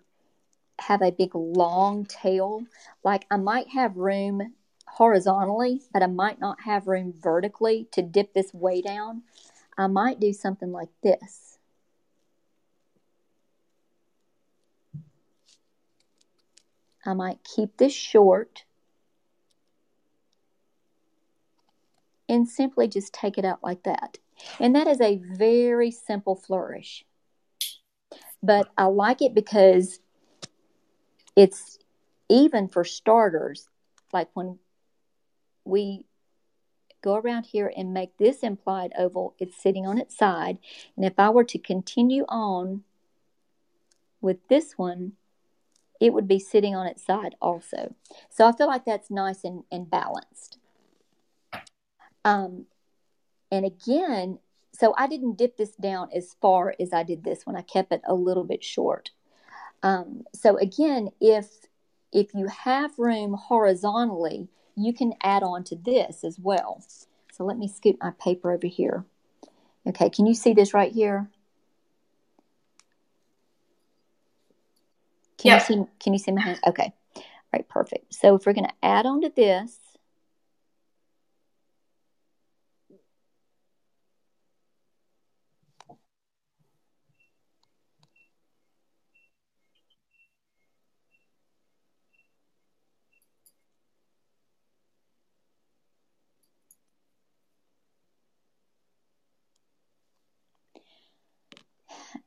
have a big long tail. Like I might have room horizontally, but I might not have room vertically to dip this way down. I might do something like this. I might keep this short and simply just take it out like that. And that is a very simple flourish. But I like it because it's even for starters, like when we go around here and make this implied oval, it's sitting on its side. And if I were to continue on with this one, it would be sitting on its side also. So I feel like that's nice and, and balanced. Um, and again, so I didn't dip this down as far as I did this one. I kept it a little bit short. Um, so again, if if you have room horizontally, you can add on to this as well. So let me scoot my paper over here. Okay, can you see this right here? Can you see can you see my hand? Okay. All right, perfect. So if we're going to add on to this,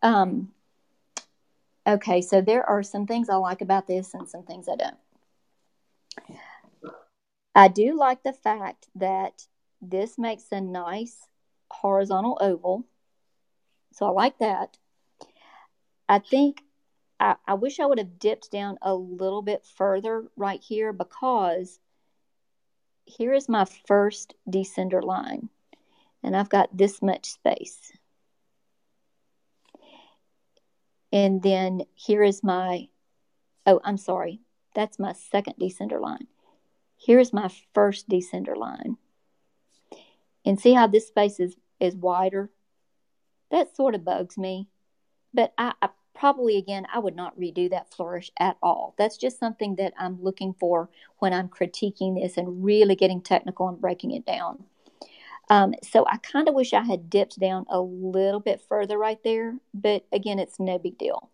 Um, okay, so there are some things I like about this and some things I don't. I do like the fact that this makes a nice horizontal oval. So I like that. I think I, I wish I would have dipped down a little bit further right here because here is my first descender line and I've got this much space. And then here is my, oh, I'm sorry, that's my second descender line. Here is my first descender line. And see how this space is, is wider? That sort of bugs me. But I, I probably, again, I would not redo that flourish at all. That's just something that I'm looking for when I'm critiquing this and really getting technical and breaking it down. Um, so I kind of wish I had dipped down a little bit further right there, but again, it's no big deal.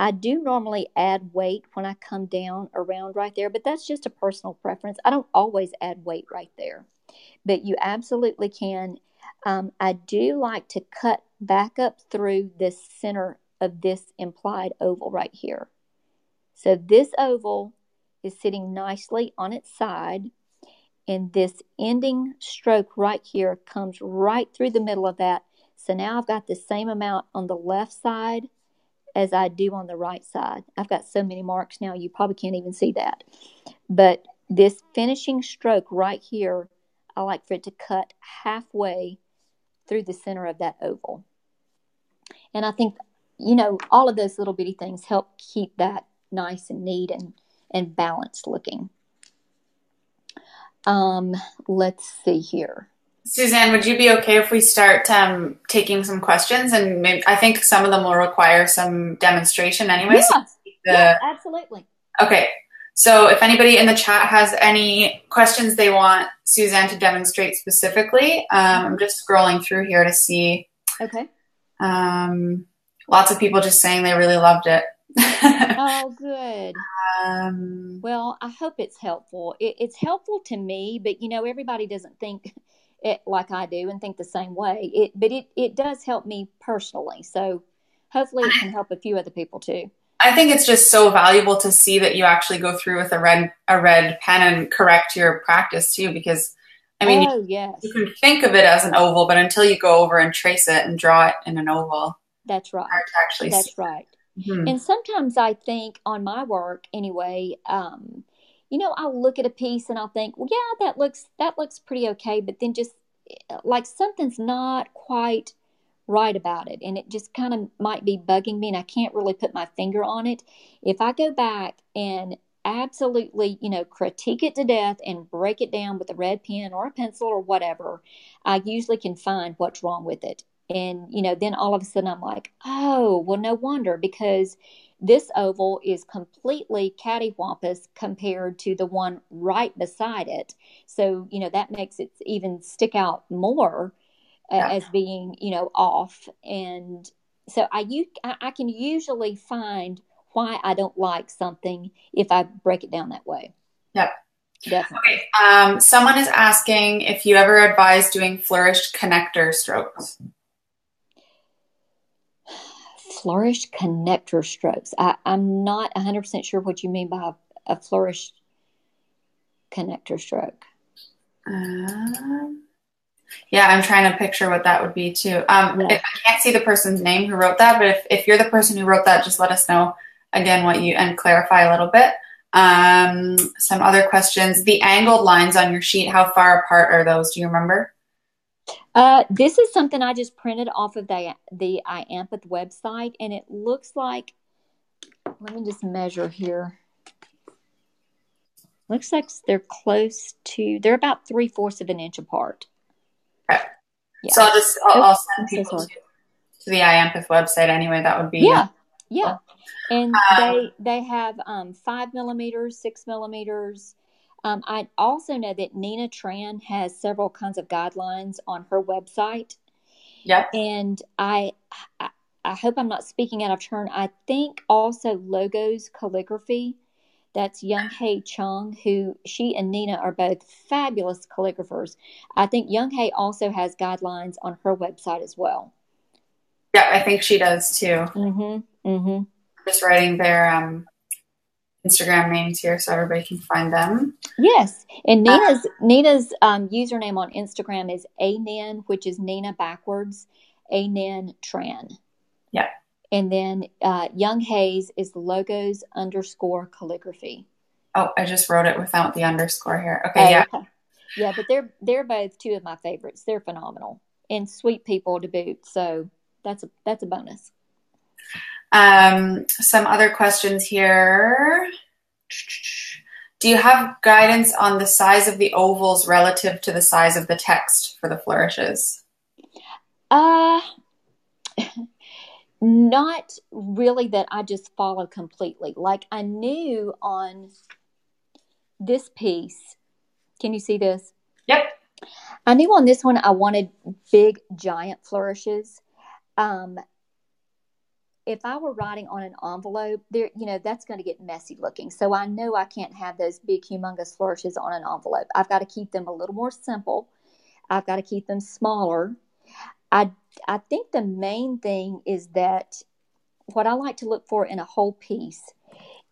I do normally add weight when I come down around right there, but that's just a personal preference. I don't always add weight right there, but you absolutely can. Um, I do like to cut back up through the center of this implied oval right here. So this oval is sitting nicely on its side and this ending stroke right here comes right through the middle of that. So now I've got the same amount on the left side as I do on the right side. I've got so many marks now, you probably can't even see that. But this finishing stroke right here, I like for it to cut halfway through the center of that oval. And I think, you know, all of those little bitty things help keep that nice and neat and, and balanced looking. Um, let's see here. Suzanne, would you be okay if we start um, taking some questions? And maybe, I think some of them will require some demonstration anyway. Yeah, the, yeah absolutely. Okay. So if anybody in the chat has any questions they want Suzanne to demonstrate specifically, um, I'm just scrolling through here to see. Okay. Um, lots of people just saying they really loved it. Oh, good. Um, well, I hope it's helpful. It, it's helpful to me, but you know, everybody doesn't think it like I do and think the same way. It, but it, it does help me personally. So hopefully it can help a few other people too. I think it's just so valuable to see that you actually go through with a red a red pen and correct your practice too, because I mean, oh, you, yes. you can think of it as an oval, but until you go over and trace it and draw it in an oval, that's right. To actually that's see. right. Mhm. And sometimes I think on my work anyway, um, you know, I'll look at a piece and I'll think, well, yeah, that looks that looks pretty okay, but then just like something's not quite right about it, and it just kind of might be bugging me, and I can't really put my finger on it. If I go back and absolutely, you know, critique it to death and break it down with a red pen or a pencil or whatever, I usually can find what's wrong with it. And, you know, then all of a sudden I'm like, oh, well, no wonder because this oval is completely cattywampus compared to the one right beside it. So, you know, that makes it even stick out more uh, Yeah. as being, you know, off. And so I you I can usually find why I don't like something if I break it down that way. Yep. Definitely. Okay. Um, someone is asking if you ever advise doing flourished connector strokes. Flourished connector strokes. I, I'm not 100% sure what you mean by a, a flourished connector stroke. Um, yeah, I'm trying to picture what that would be too. Um, Yeah. I can't see the person's name who wrote that, but if, if you're the person who wrote that, just let us know again what you and clarify a little bit. Um, some other questions. The angled lines on your sheet, how far apart are those? Do you remember? Uh, this is something I just printed off of the the IAMPETH website, and it looks like. Let me just measure here. Looks like they're close to. They're about three fourths of an inch apart. Okay. Yeah. So I'll just I'll, Oh, I'll send I'm so people to, to the IAMPETH website anyway. That would be yeah, yeah. And Um, they they have um, five millimeters, six millimeters. Um, I also know that Nina Tran has several kinds of guidelines on her website. Yep. and I, I I hope I'm not speaking out of turn. I think also logos calligraphy. That's Young Hei Chung, who she and Nina are both fabulous calligraphers. I think Younghae also has guidelines on her website as well. Yeah, I think she does too. Mm-hmm. Mm-hmm. Just writing their um, Instagram names here so everybody can find them. Yes, and Nina's Nina's um, username on Instagram is anin, which is Nina backwards, anin tran. Yeah. And then uh, Younghae's is logos underscore calligraphy. Oh, I just wrote it without the underscore here. Okay, yeah. Oh, okay. Yeah, but they're they're both two of my favorites. They're phenomenal and sweet people to boot. So that's a that's a bonus. Um, some other questions here. Do you have guidance on the size of the ovals relative to the size of the text for the flourishes? Uh not really that I just follow completely. Like I knew on this piece. Can you see this? Yep. I knew on this one I wanted big giant flourishes. Um if I were writing on an envelope, there, you know, that's going to get messy looking. So I know I can't have those big, humongous flourishes on an envelope. I've got to keep them a little more simple. I've got to keep them smaller. I, I think the main thing is that what I like to look for in a whole piece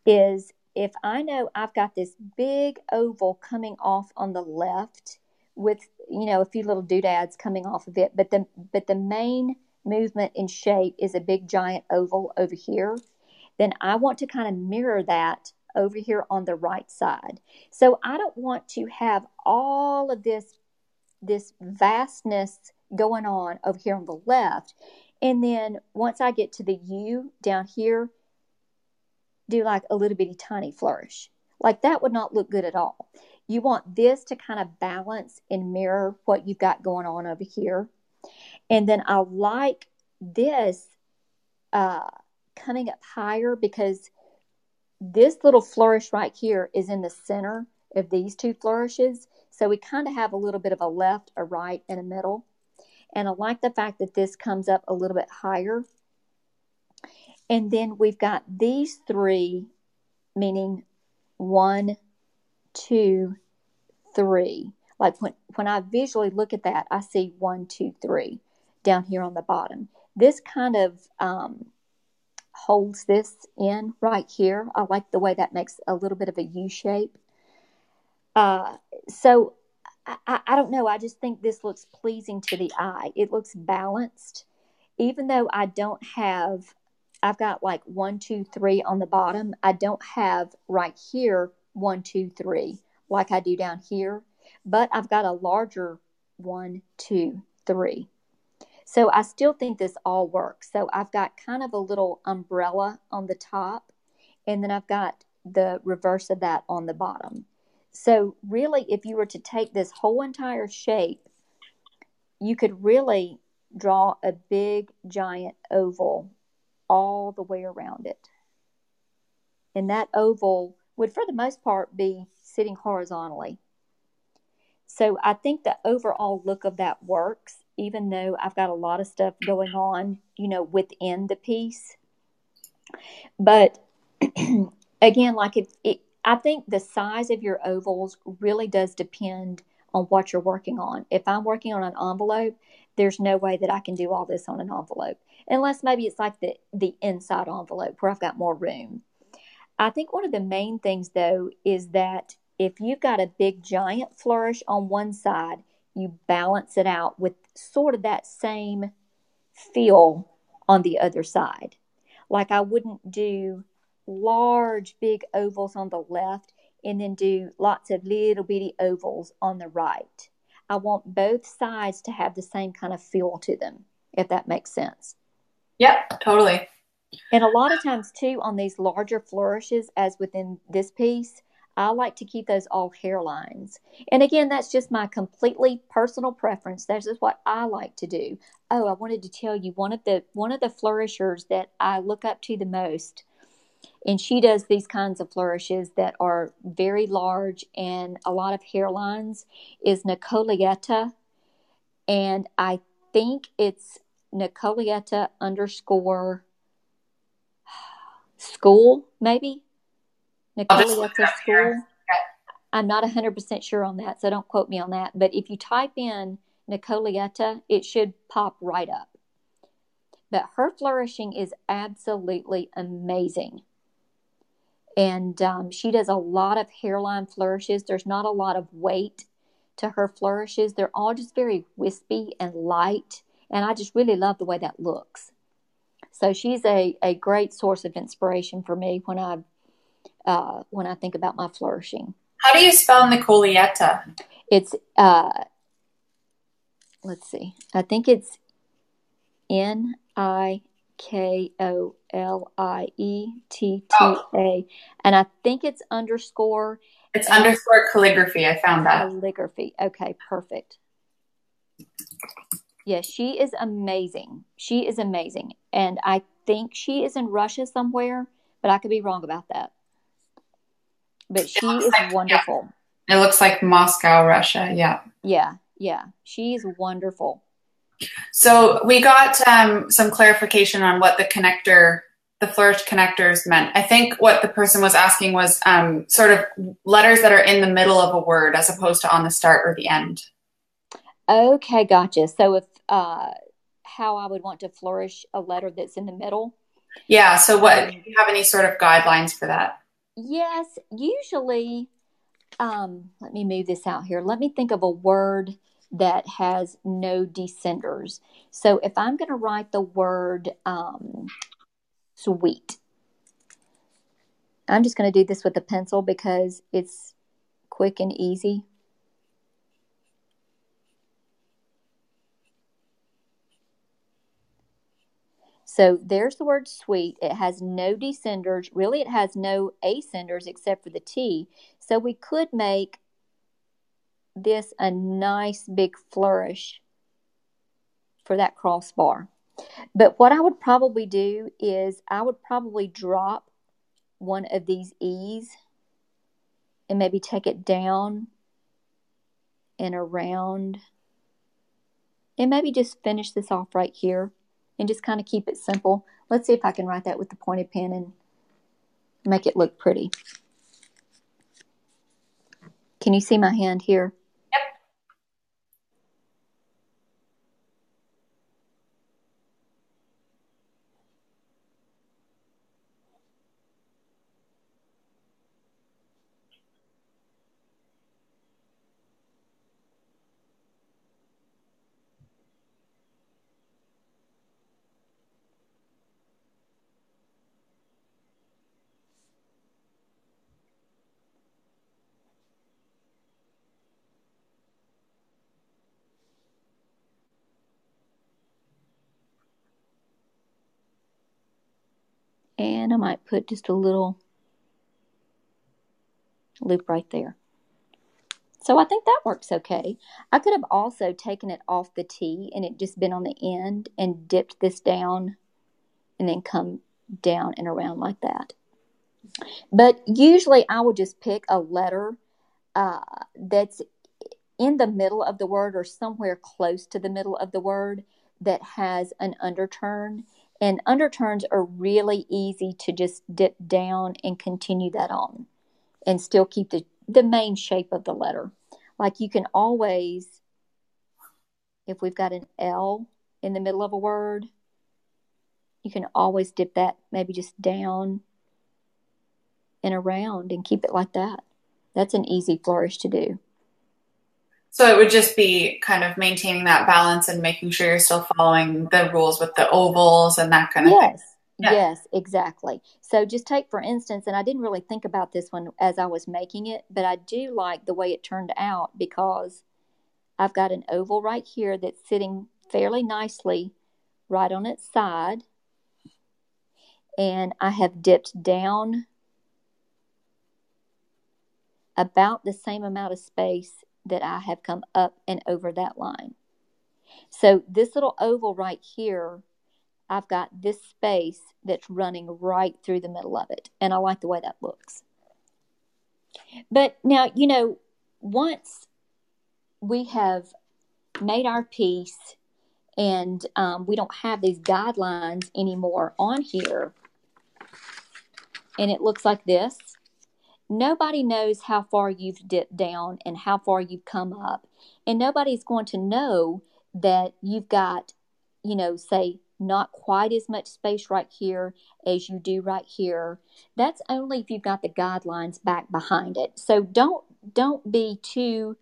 is if I know I've got this big oval coming off on the left with, you know, a few little doodads coming off of it, but the, but the main movement in shape is a big giant oval over here, then I want to kind of mirror that over here on the right side. So I don't want to have all of this this vastness going on over here on the left. And then once I get to the U down here, do like a little bitty tiny flourish. Like that would not look good at all. You want this to kind of balance and mirror what you've got going on over here. And then I like this uh, coming up higher because this little flourish right here is in the center of these two flourishes. So we kind of have a little bit of a left, a right, and a middle. And I like the fact that this comes up a little bit higher. And then we've got these three, meaning one, two, three. Like when, when I visually look at that, I see one, two, three down here on the bottom. This kind of um, holds this in right here. I like the way that makes a little bit of a U shape. Uh, so I, I don't know. I just think this looks pleasing to the eye. It looks balanced. Even though I don't have, I've got like one, two, three on the bottom. I don't have right here one, two, three like I do down here, but I've got a larger one, two, three. So I still think this all works. So I've got kind of a little umbrella on the top, and then I've got the reverse of that on the bottom. So, really, if you were to take this whole entire shape, you could really draw a big, giant oval all the way around it. And that oval would, for the most part, be sitting horizontally. So, I think the overall look of that works, even though I've got a lot of stuff going on, you know, within the piece. But again, like if it, I think the size of your ovals really does depend on what you're working on. If I'm working on an envelope, there's no way that I can do all this on an envelope, unless maybe it's like the, the inside envelope where I've got more room. I think one of the main things, though, is that if you've got a big giant flourish on one side, you balance it out with sort of that same feel on the other side. Like I wouldn't do large, big ovals on the left and then do lots of little bitty ovals on the right. I want both sides to have the same kind of feel to them, if that makes sense. Yep, totally. And a lot of times, too, on these larger flourishes, as within this piece, I like to keep those all hairlines. And again, that's just my completely personal preference. That's just what I like to do. Oh, I wanted to tell you one of the one of the flourishers that I look up to the most and she does these kinds of flourishes that are very large and a lot of hairlines is Nikolietta. And I think it's Nikolietta underscore school, maybe? Nikolietta school. I'm not 100% sure on that, so don't quote me on that. But if you type in Nikolietta, it should pop right up. But her flourishing is absolutely amazing and um, she does a lot of hairline flourishes. There's not a lot of weight to her flourishes. They're all just very wispy and light, and I just really love the way that looks. So she's a, a great source of inspiration for me when I uh, when I think about my flourishing. How do you spell Nikolietta? It's uh, let's see. I think it's N I K O L I E T T A. And I think it's underscore. It's underscore calligraphy. I found that. Calligraphy. Okay, perfect. Yes, she is amazing. She is amazing. And I think she is in Russia somewhere, but I could be wrong about that. But she is like, wonderful. Yeah. It looks like Moscow, Russia. Yeah. Yeah, yeah. She's wonderful. So we got um, some clarification on what the connector, the flourish connectors meant. I think what the person was asking was um, sort of letters that are in the middle of a word as opposed to on the start or the end. Okay, gotcha. So if uh, how I would want to flourish a letter that's in the middle. Yeah. So what? Um, do you have any sort of guidelines for that? Yes. Usually, um, let me move this out here. Let me think of a word that has no descenders. So if I'm going to write the word um, sweet, I'm just going to do this with a pencil because it's quick and easy. So there's the word sweet. It has no descenders. Really, it has no ascenders except for the T. So we could make this a nice big flourish for that crossbar. But what I would probably do is I would probably drop one of these E's and maybe take it down and around. And maybe just finish this off right here and just kind of keep it simple. Let's see if I can write that with the pointed pen and make it look pretty. Can you see my hand here? And I might put just a little loop right there. So I think that works okay. I could have also taken it off the T and it just been on the end and dipped this down and then come down and around like that. But usually I would just pick a letter uh, that's in the middle of the word or somewhere close to the middle of the word that has an underturn and underturns are really easy to just dip down and continue that on and still keep the, the main shape of the letter. Like you can always, if we've got an L in the middle of a word, you can always dip that maybe just down and around and keep it like that. That's an easy flourish to do. So it would just be kind of maintaining that balance and making sure you're still following the rules with the ovals and that kind of yes. thing. Yeah. Yes, exactly. So just take for instance, and I didn't really think about this one as I was making it, but I do like the way it turned out because I've got an oval right here that's sitting fairly nicely right on its side. And I have dipped down about the same amount of space that I have come up and over that line. So this little oval right here, I've got this space that's running right through the middle of it. And I like the way that looks. But now, you know, once we have made our piece and um, we don't have these guidelines anymore on here, and it looks like this, nobody knows how far you've dipped down and how far you've come up. And nobody's going to know that you've got, you know, say, not quite as much space right here as you do right here. That's only if you've got the guidelines back behind it. So don't don't be too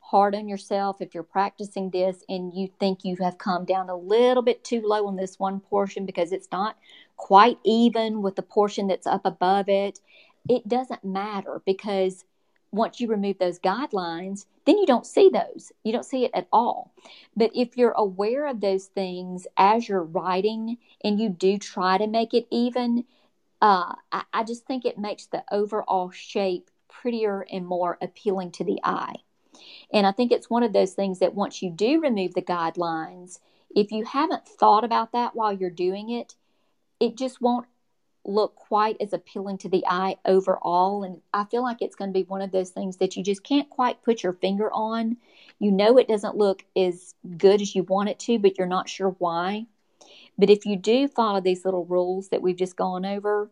hard on yourself if you're practicing this and you think you have come down a little bit too low on this one portion because it's not quite even with the portion that's up above it it doesn't matter because once you remove those guidelines, then you don't see those. You don't see it at all. But if you're aware of those things as you're writing and you do try to make it even, uh, I, I just think it makes the overall shape prettier and more appealing to the eye. And I think it's one of those things that once you do remove the guidelines, if you haven't thought about that while you're doing it, it just won't look quite as appealing to the eye overall. And I feel like it's going to be one of those things that you just can't quite put your finger on. You know it doesn't look as good as you want it to, but you're not sure why. But if you do follow these little rules that we've just gone over,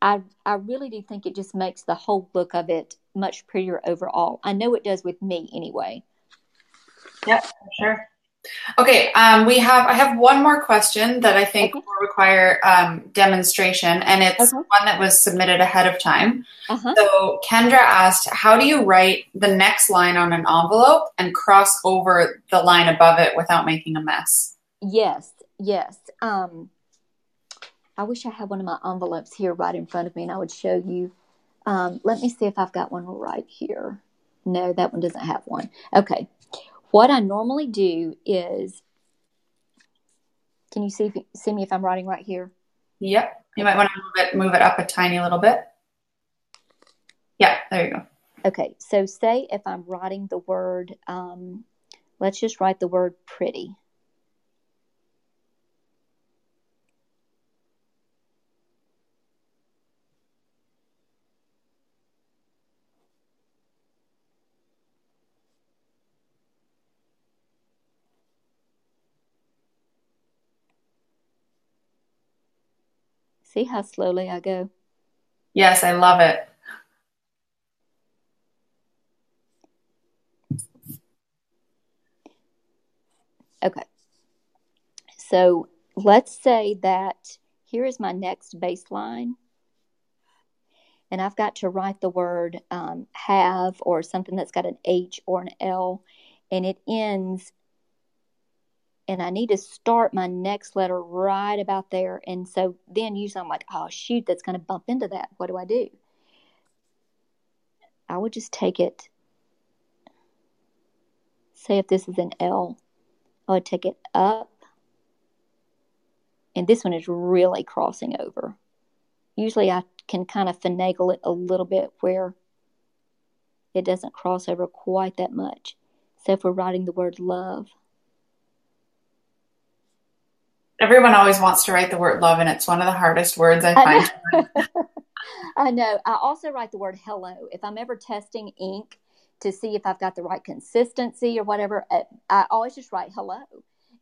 I I really do think it just makes the whole look of it much prettier overall. I know it does with me anyway. Yep, sure. Okay, um, we have. I have one more question that I think Okay. will require um, demonstration, and it's Okay. one that was submitted ahead of time. Uh-huh. So Kendra asked, "How do you write the next line on an envelope and cross over the line above it without making a mess?" Yes, yes. Um, I wish I had one of my envelopes here right in front of me and I would show you. Um, let me see if I've got one right here. No, that one doesn't have one. Okay. What I normally do is, can you see if, see me if I'm writing right here? Yep. You might want to move it move it up a tiny little bit. Yeah, there you go. Okay, so say if I'm writing the word, um, let's just write the word pretty. See how slowly I go? Yes, I love it. Okay. So let's say that here is my next baseline. And I've got to write the word um, have or something that's got an H or an L. And it ends, and I need to start my next letter right about there. And so then usually I'm like, oh, shoot, that's going to bump into that. What do I do? I would just take it. Say if this is an L, I would take it up. And this one is really crossing over. Usually I can kind of finagle it a little bit where it doesn't cross over quite that much. So if we're writing the word love. Everyone always wants to write the word love, and it's one of the hardest words I find. I know. I, know. I also write the word hello. If I'm ever testing ink to see if I've got the right consistency or whatever, uh, I always just write hello.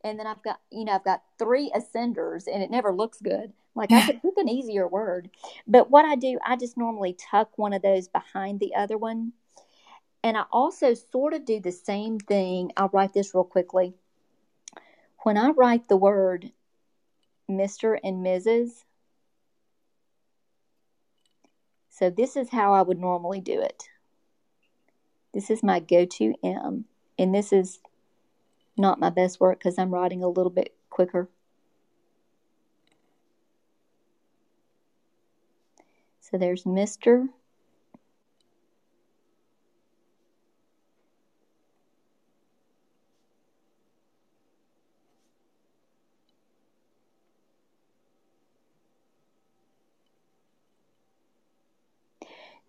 And then I've got, you know, I've got three ascenders and it never looks good. Like I could pick an easier word. But what I do, I just normally tuck one of those behind the other one. And I also sort of do the same thing. I'll write this real quickly. When I write the word Mr. and Mrs., so this is how I would normally do it. This is my go to M, and this is not my best work because I'm writing a little bit quicker. So there's Mr.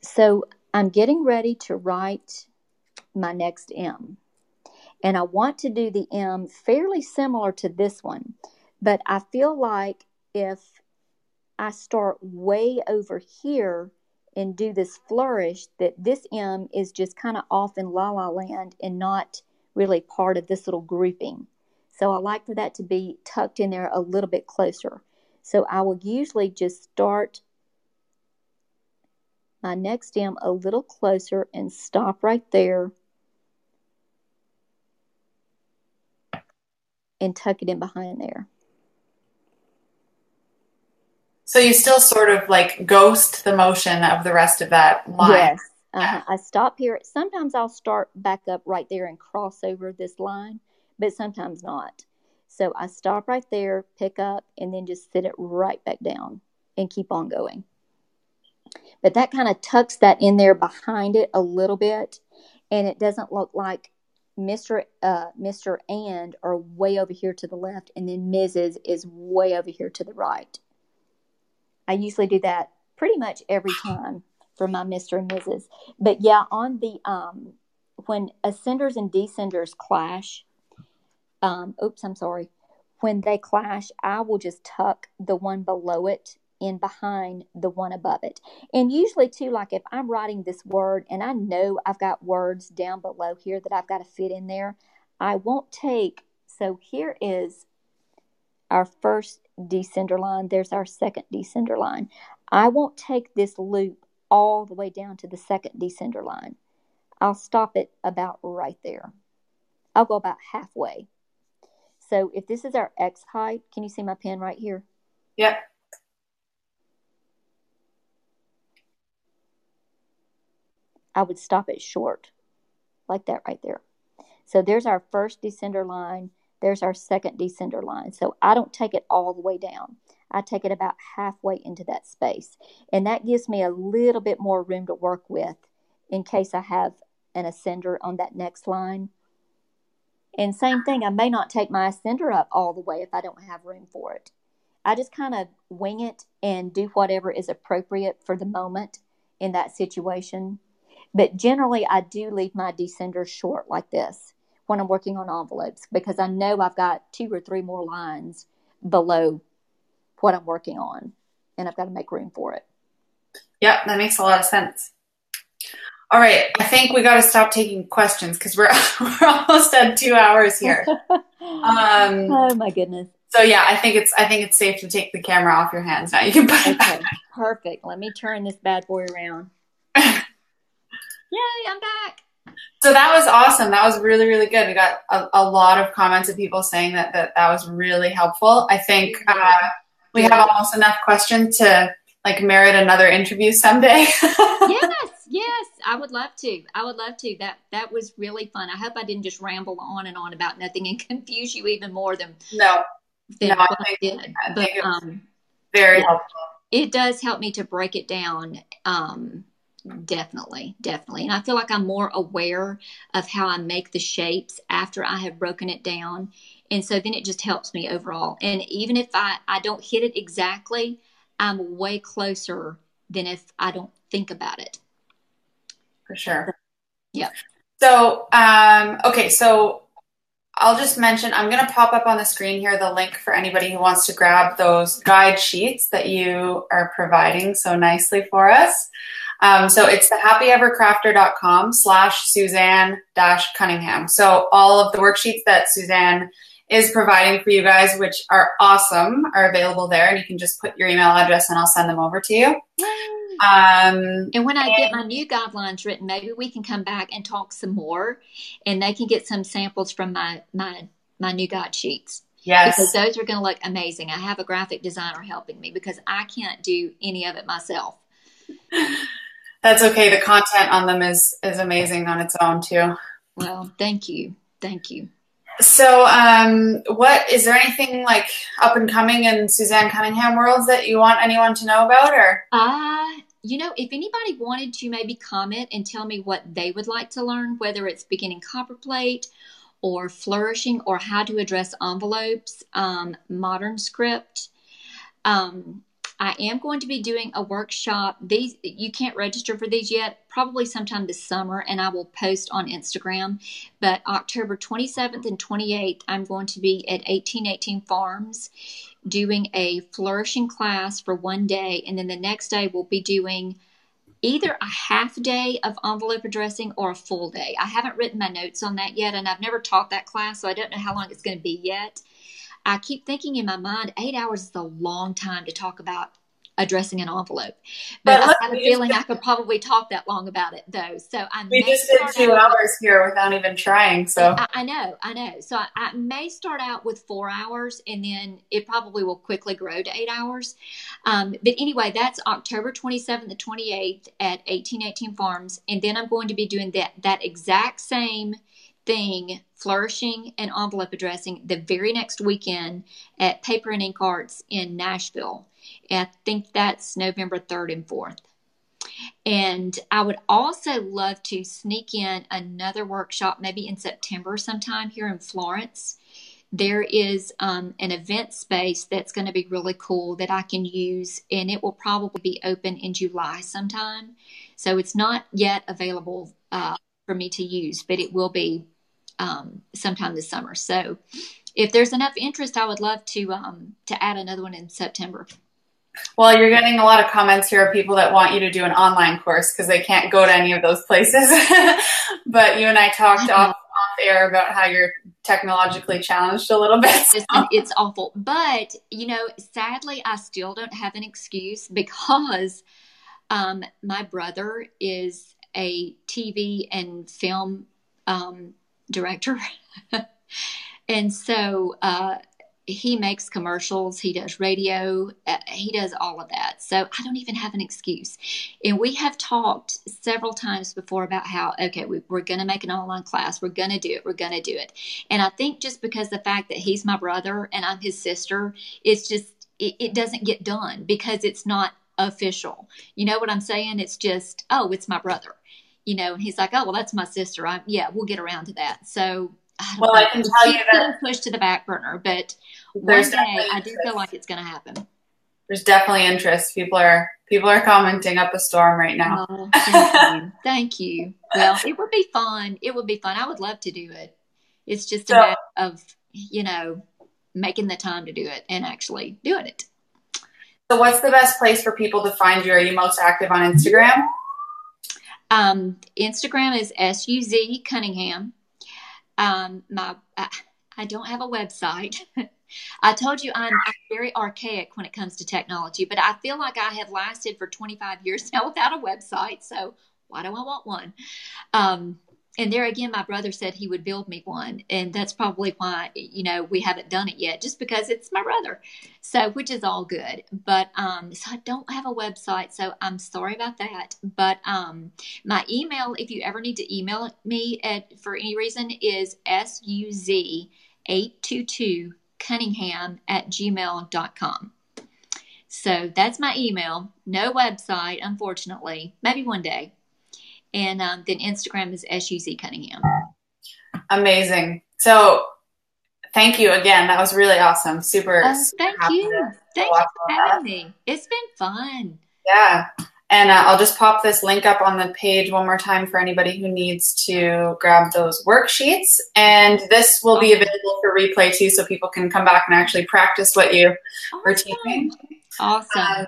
So I'm getting ready to write my next M. And I want to do the M fairly similar to this one, but I feel like if I start way over here and do this flourish, that this M is just kind of off in la la land and not really part of this little grouping. So I like for that to be tucked in there a little bit closer. So I will usually just start my next a little closer and stop right there and tuck it in behind there. So you still sort of like ghost the motion of the rest of that line. Yes. Uh-huh. I stop here. Sometimes I'll start back up right there and cross over this line, but sometimes not. So I stop right there, pick up, and then just sit it right back down and keep on going. But that kind of tucks that in there behind it a little bit, and it doesn't look like Mr. Uh, Mr. and are way over here to the left, and then Mrs. is way over here to the right. I usually do that pretty much every time for my Mr. and Mrs. But yeah, on the um, when ascenders and descenders clash, um, oops, I'm sorry. When they clash, I will just tuck the one below it in behind the one above it. And usually, too, like if I'm writing this word and I know I've got words down below here that I've got to fit in there, I won't take. So here is our first descender line. There's our second descender line. I won't take this loop all the way down to the second descender line. I'll stop it about right there. I'll go about halfway. So if this is our X height, can you see my pen right here? Yep. I would stop it short, like that right there. So there's our first descender line. There's our second descender line. So I don't take it all the way down. I take it about halfway into that space. And that gives me a little bit more room to work with in case I have an ascender on that next line. And same thing, I may not take my ascender up all the way if I don't have room for it. I just kind of wing it and do whatever is appropriate for the moment in that situation. But generally, I do leave my descenders short like this when I'm working on envelopes because I know I've got two or three more lines below what I'm working on and I've got to make room for it. Yep, that makes a lot of sense. All right, I think we got to stop taking questions because we're we're almost at two hours here. Um, oh my goodness! So yeah, I think it's I think it's safe to take the camera off your hands now. You can put it back. Perfect. Let me turn this bad boy around. Yay, I'm back. So that was awesome. That was really, really good. We got a, a lot of comments of people saying that that, that was really helpful. I think uh, we have almost enough questions to like merit another interview someday. yes, yes, I would love to. I would love to. That that was really fun. I hope I didn't just ramble on and on about nothing and confuse you even more than no, than no, I I did. I But it was um, very yeah. helpful. it does help me to break it down. Um, definitely, definitely. And I feel like I'm more aware of how I make the shapes after I have broken it down. And so then it just helps me overall. And even if I, I don't hit it exactly, I'm way closer than if I don't think about it. for sure. yeah So, um, okay, so I'll just mention I'm going to pop up on the screen here the link for anybody who wants to grab those guide sheets that you are providing so nicely for us. Um, so it's the happyevercrafter.com slash Suzanne dash Cunningham. So all of the worksheets that Suzanne is providing for you guys, which are awesome, are available there. And you can just put your email address and I'll send them over to you. Um, And when I get my new guidelines written, maybe we can come back and talk some more and they can get some samples from my, my, my new guide sheets. Yes. Because those are going to look amazing. I have a graphic designer helping me because I can't do any of it myself. That's okay. The content on them is is amazing on its own too. Well, thank you. Thank you. So, um, what is there anything like up and coming in Suzanne Cunningham worlds that you want anyone to know about, or Uh, you know, if anybody wanted to maybe comment and tell me what they would like to learn, whether it's beginning copperplate or flourishing or how to address envelopes, um, modern script, um, I am going to be doing a workshop. These you can't register for these yet. Probably sometime this summer, and I will post on Instagram. But October 27th and 28th, I'm going to be at 1818 Farms doing a flourishing class for one day, and then the next day we'll be doing either a half day of envelope addressing or a full day. I haven't written my notes on that yet, and I've never taught that class, so I don't know how long it's going to be yet. I keep thinking in my mind, eight hours is a long time to talk about addressing an envelope. But, But I have a feeling I could probably talk that long about it, though. So I we may just did two out with- hours here without even trying. So, I, I know, I know. So I, I may start out with four hours, and then it probably will quickly grow to eight hours. Um, but anyway, that's October 27th to 28th at 1818 Farms, and then I'm going to be doing that that exact same thing, flourishing and envelope addressing, the very next weekend at Paper and Ink Arts in Nashville. And I think that's November 3rd and 4th. And I would also love to sneak in another workshop, maybe in September sometime here in Florence. There is um, an event space that's going to be really cool that I can use, and it will probably be open in July sometime. So it's not yet available uh, for me to use, but it will be um, sometime this summer. So if there's enough interest, I would love to um, to add another one in September. well, you're getting a lot of comments here of people that want you to do an online course because they can't go to any of those places. but you and I talked off, off air about how you're technologically challenged a little bit. It's, it's awful. But, you know, sadly, I still don't have an excuse because um, my brother is a TV and film um, director. and so uh, he makes commercials, he does radio, uh, he does all of that. So I don't even have an excuse. And we have talked several times before about how, okay, we, we're going to make an online class, we're going to do it, we're going to do it. And I think just because the fact that he's my brother and I'm his sister, it's just, it, it doesn't get done because it's not official. You know what I'm saying? It's just, oh, it's my brother. You know, and he's like, oh, well, that's my sister. I, yeah, we'll get around to that. So, I don't Well, know. I can tell you that pushed to the back burner, but one day I do feel like it's going to happen. there's definitely interest. People are people are commenting up a storm right now. Oh, thank you. Thank you. Well, it would be fun. It would be fun. I would love to do it. It's just a So- matter of, you know, making the time to do it and actually doing it. So, what's the best place for people to find you? Are you most active on Instagram? Um, Instagram is S U Z Cunningham. Um, my I, I don't have a website, I told you I'm, very archaic when it comes to technology, but I feel like I have lasted for 25 years now without a website. So why do I want one? Um, and there again, my brother said he would build me one, and that's probably why you know we haven't done it yet, just because it's my brother. So, which is all good, but um, so I don't have a website, so I'm sorry about that. But um, my email, if you ever need to email me at for any reason, is suz eight two two cunningham at gmail.com. So that's my email. No website, unfortunately. Maybe one day. And um, then Instagram is SUZ Cunningham. Amazing. So thank you again. That was really awesome. Super. Uh, thank you. Thank you for having me. It's been fun. Yeah. And uh, I'll just pop this link up on the page one more time for anybody who needs to grab those worksheets. And this will be available for replay too, so people can come back and actually practice what you awesome. were teaching. Awesome. Uh,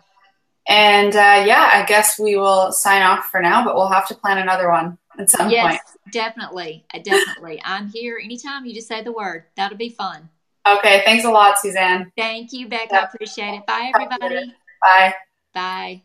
and uh, yeah, I guess we will sign off for now, but we'll have to plan another one at some yes, point. definitely. Definitely. I'm here anytime you just say the word. That'll be fun. Okay. Thanks a lot, Suzanne. Thank you, Beck. I appreciate it. Bye, everybody. Bye. Bye.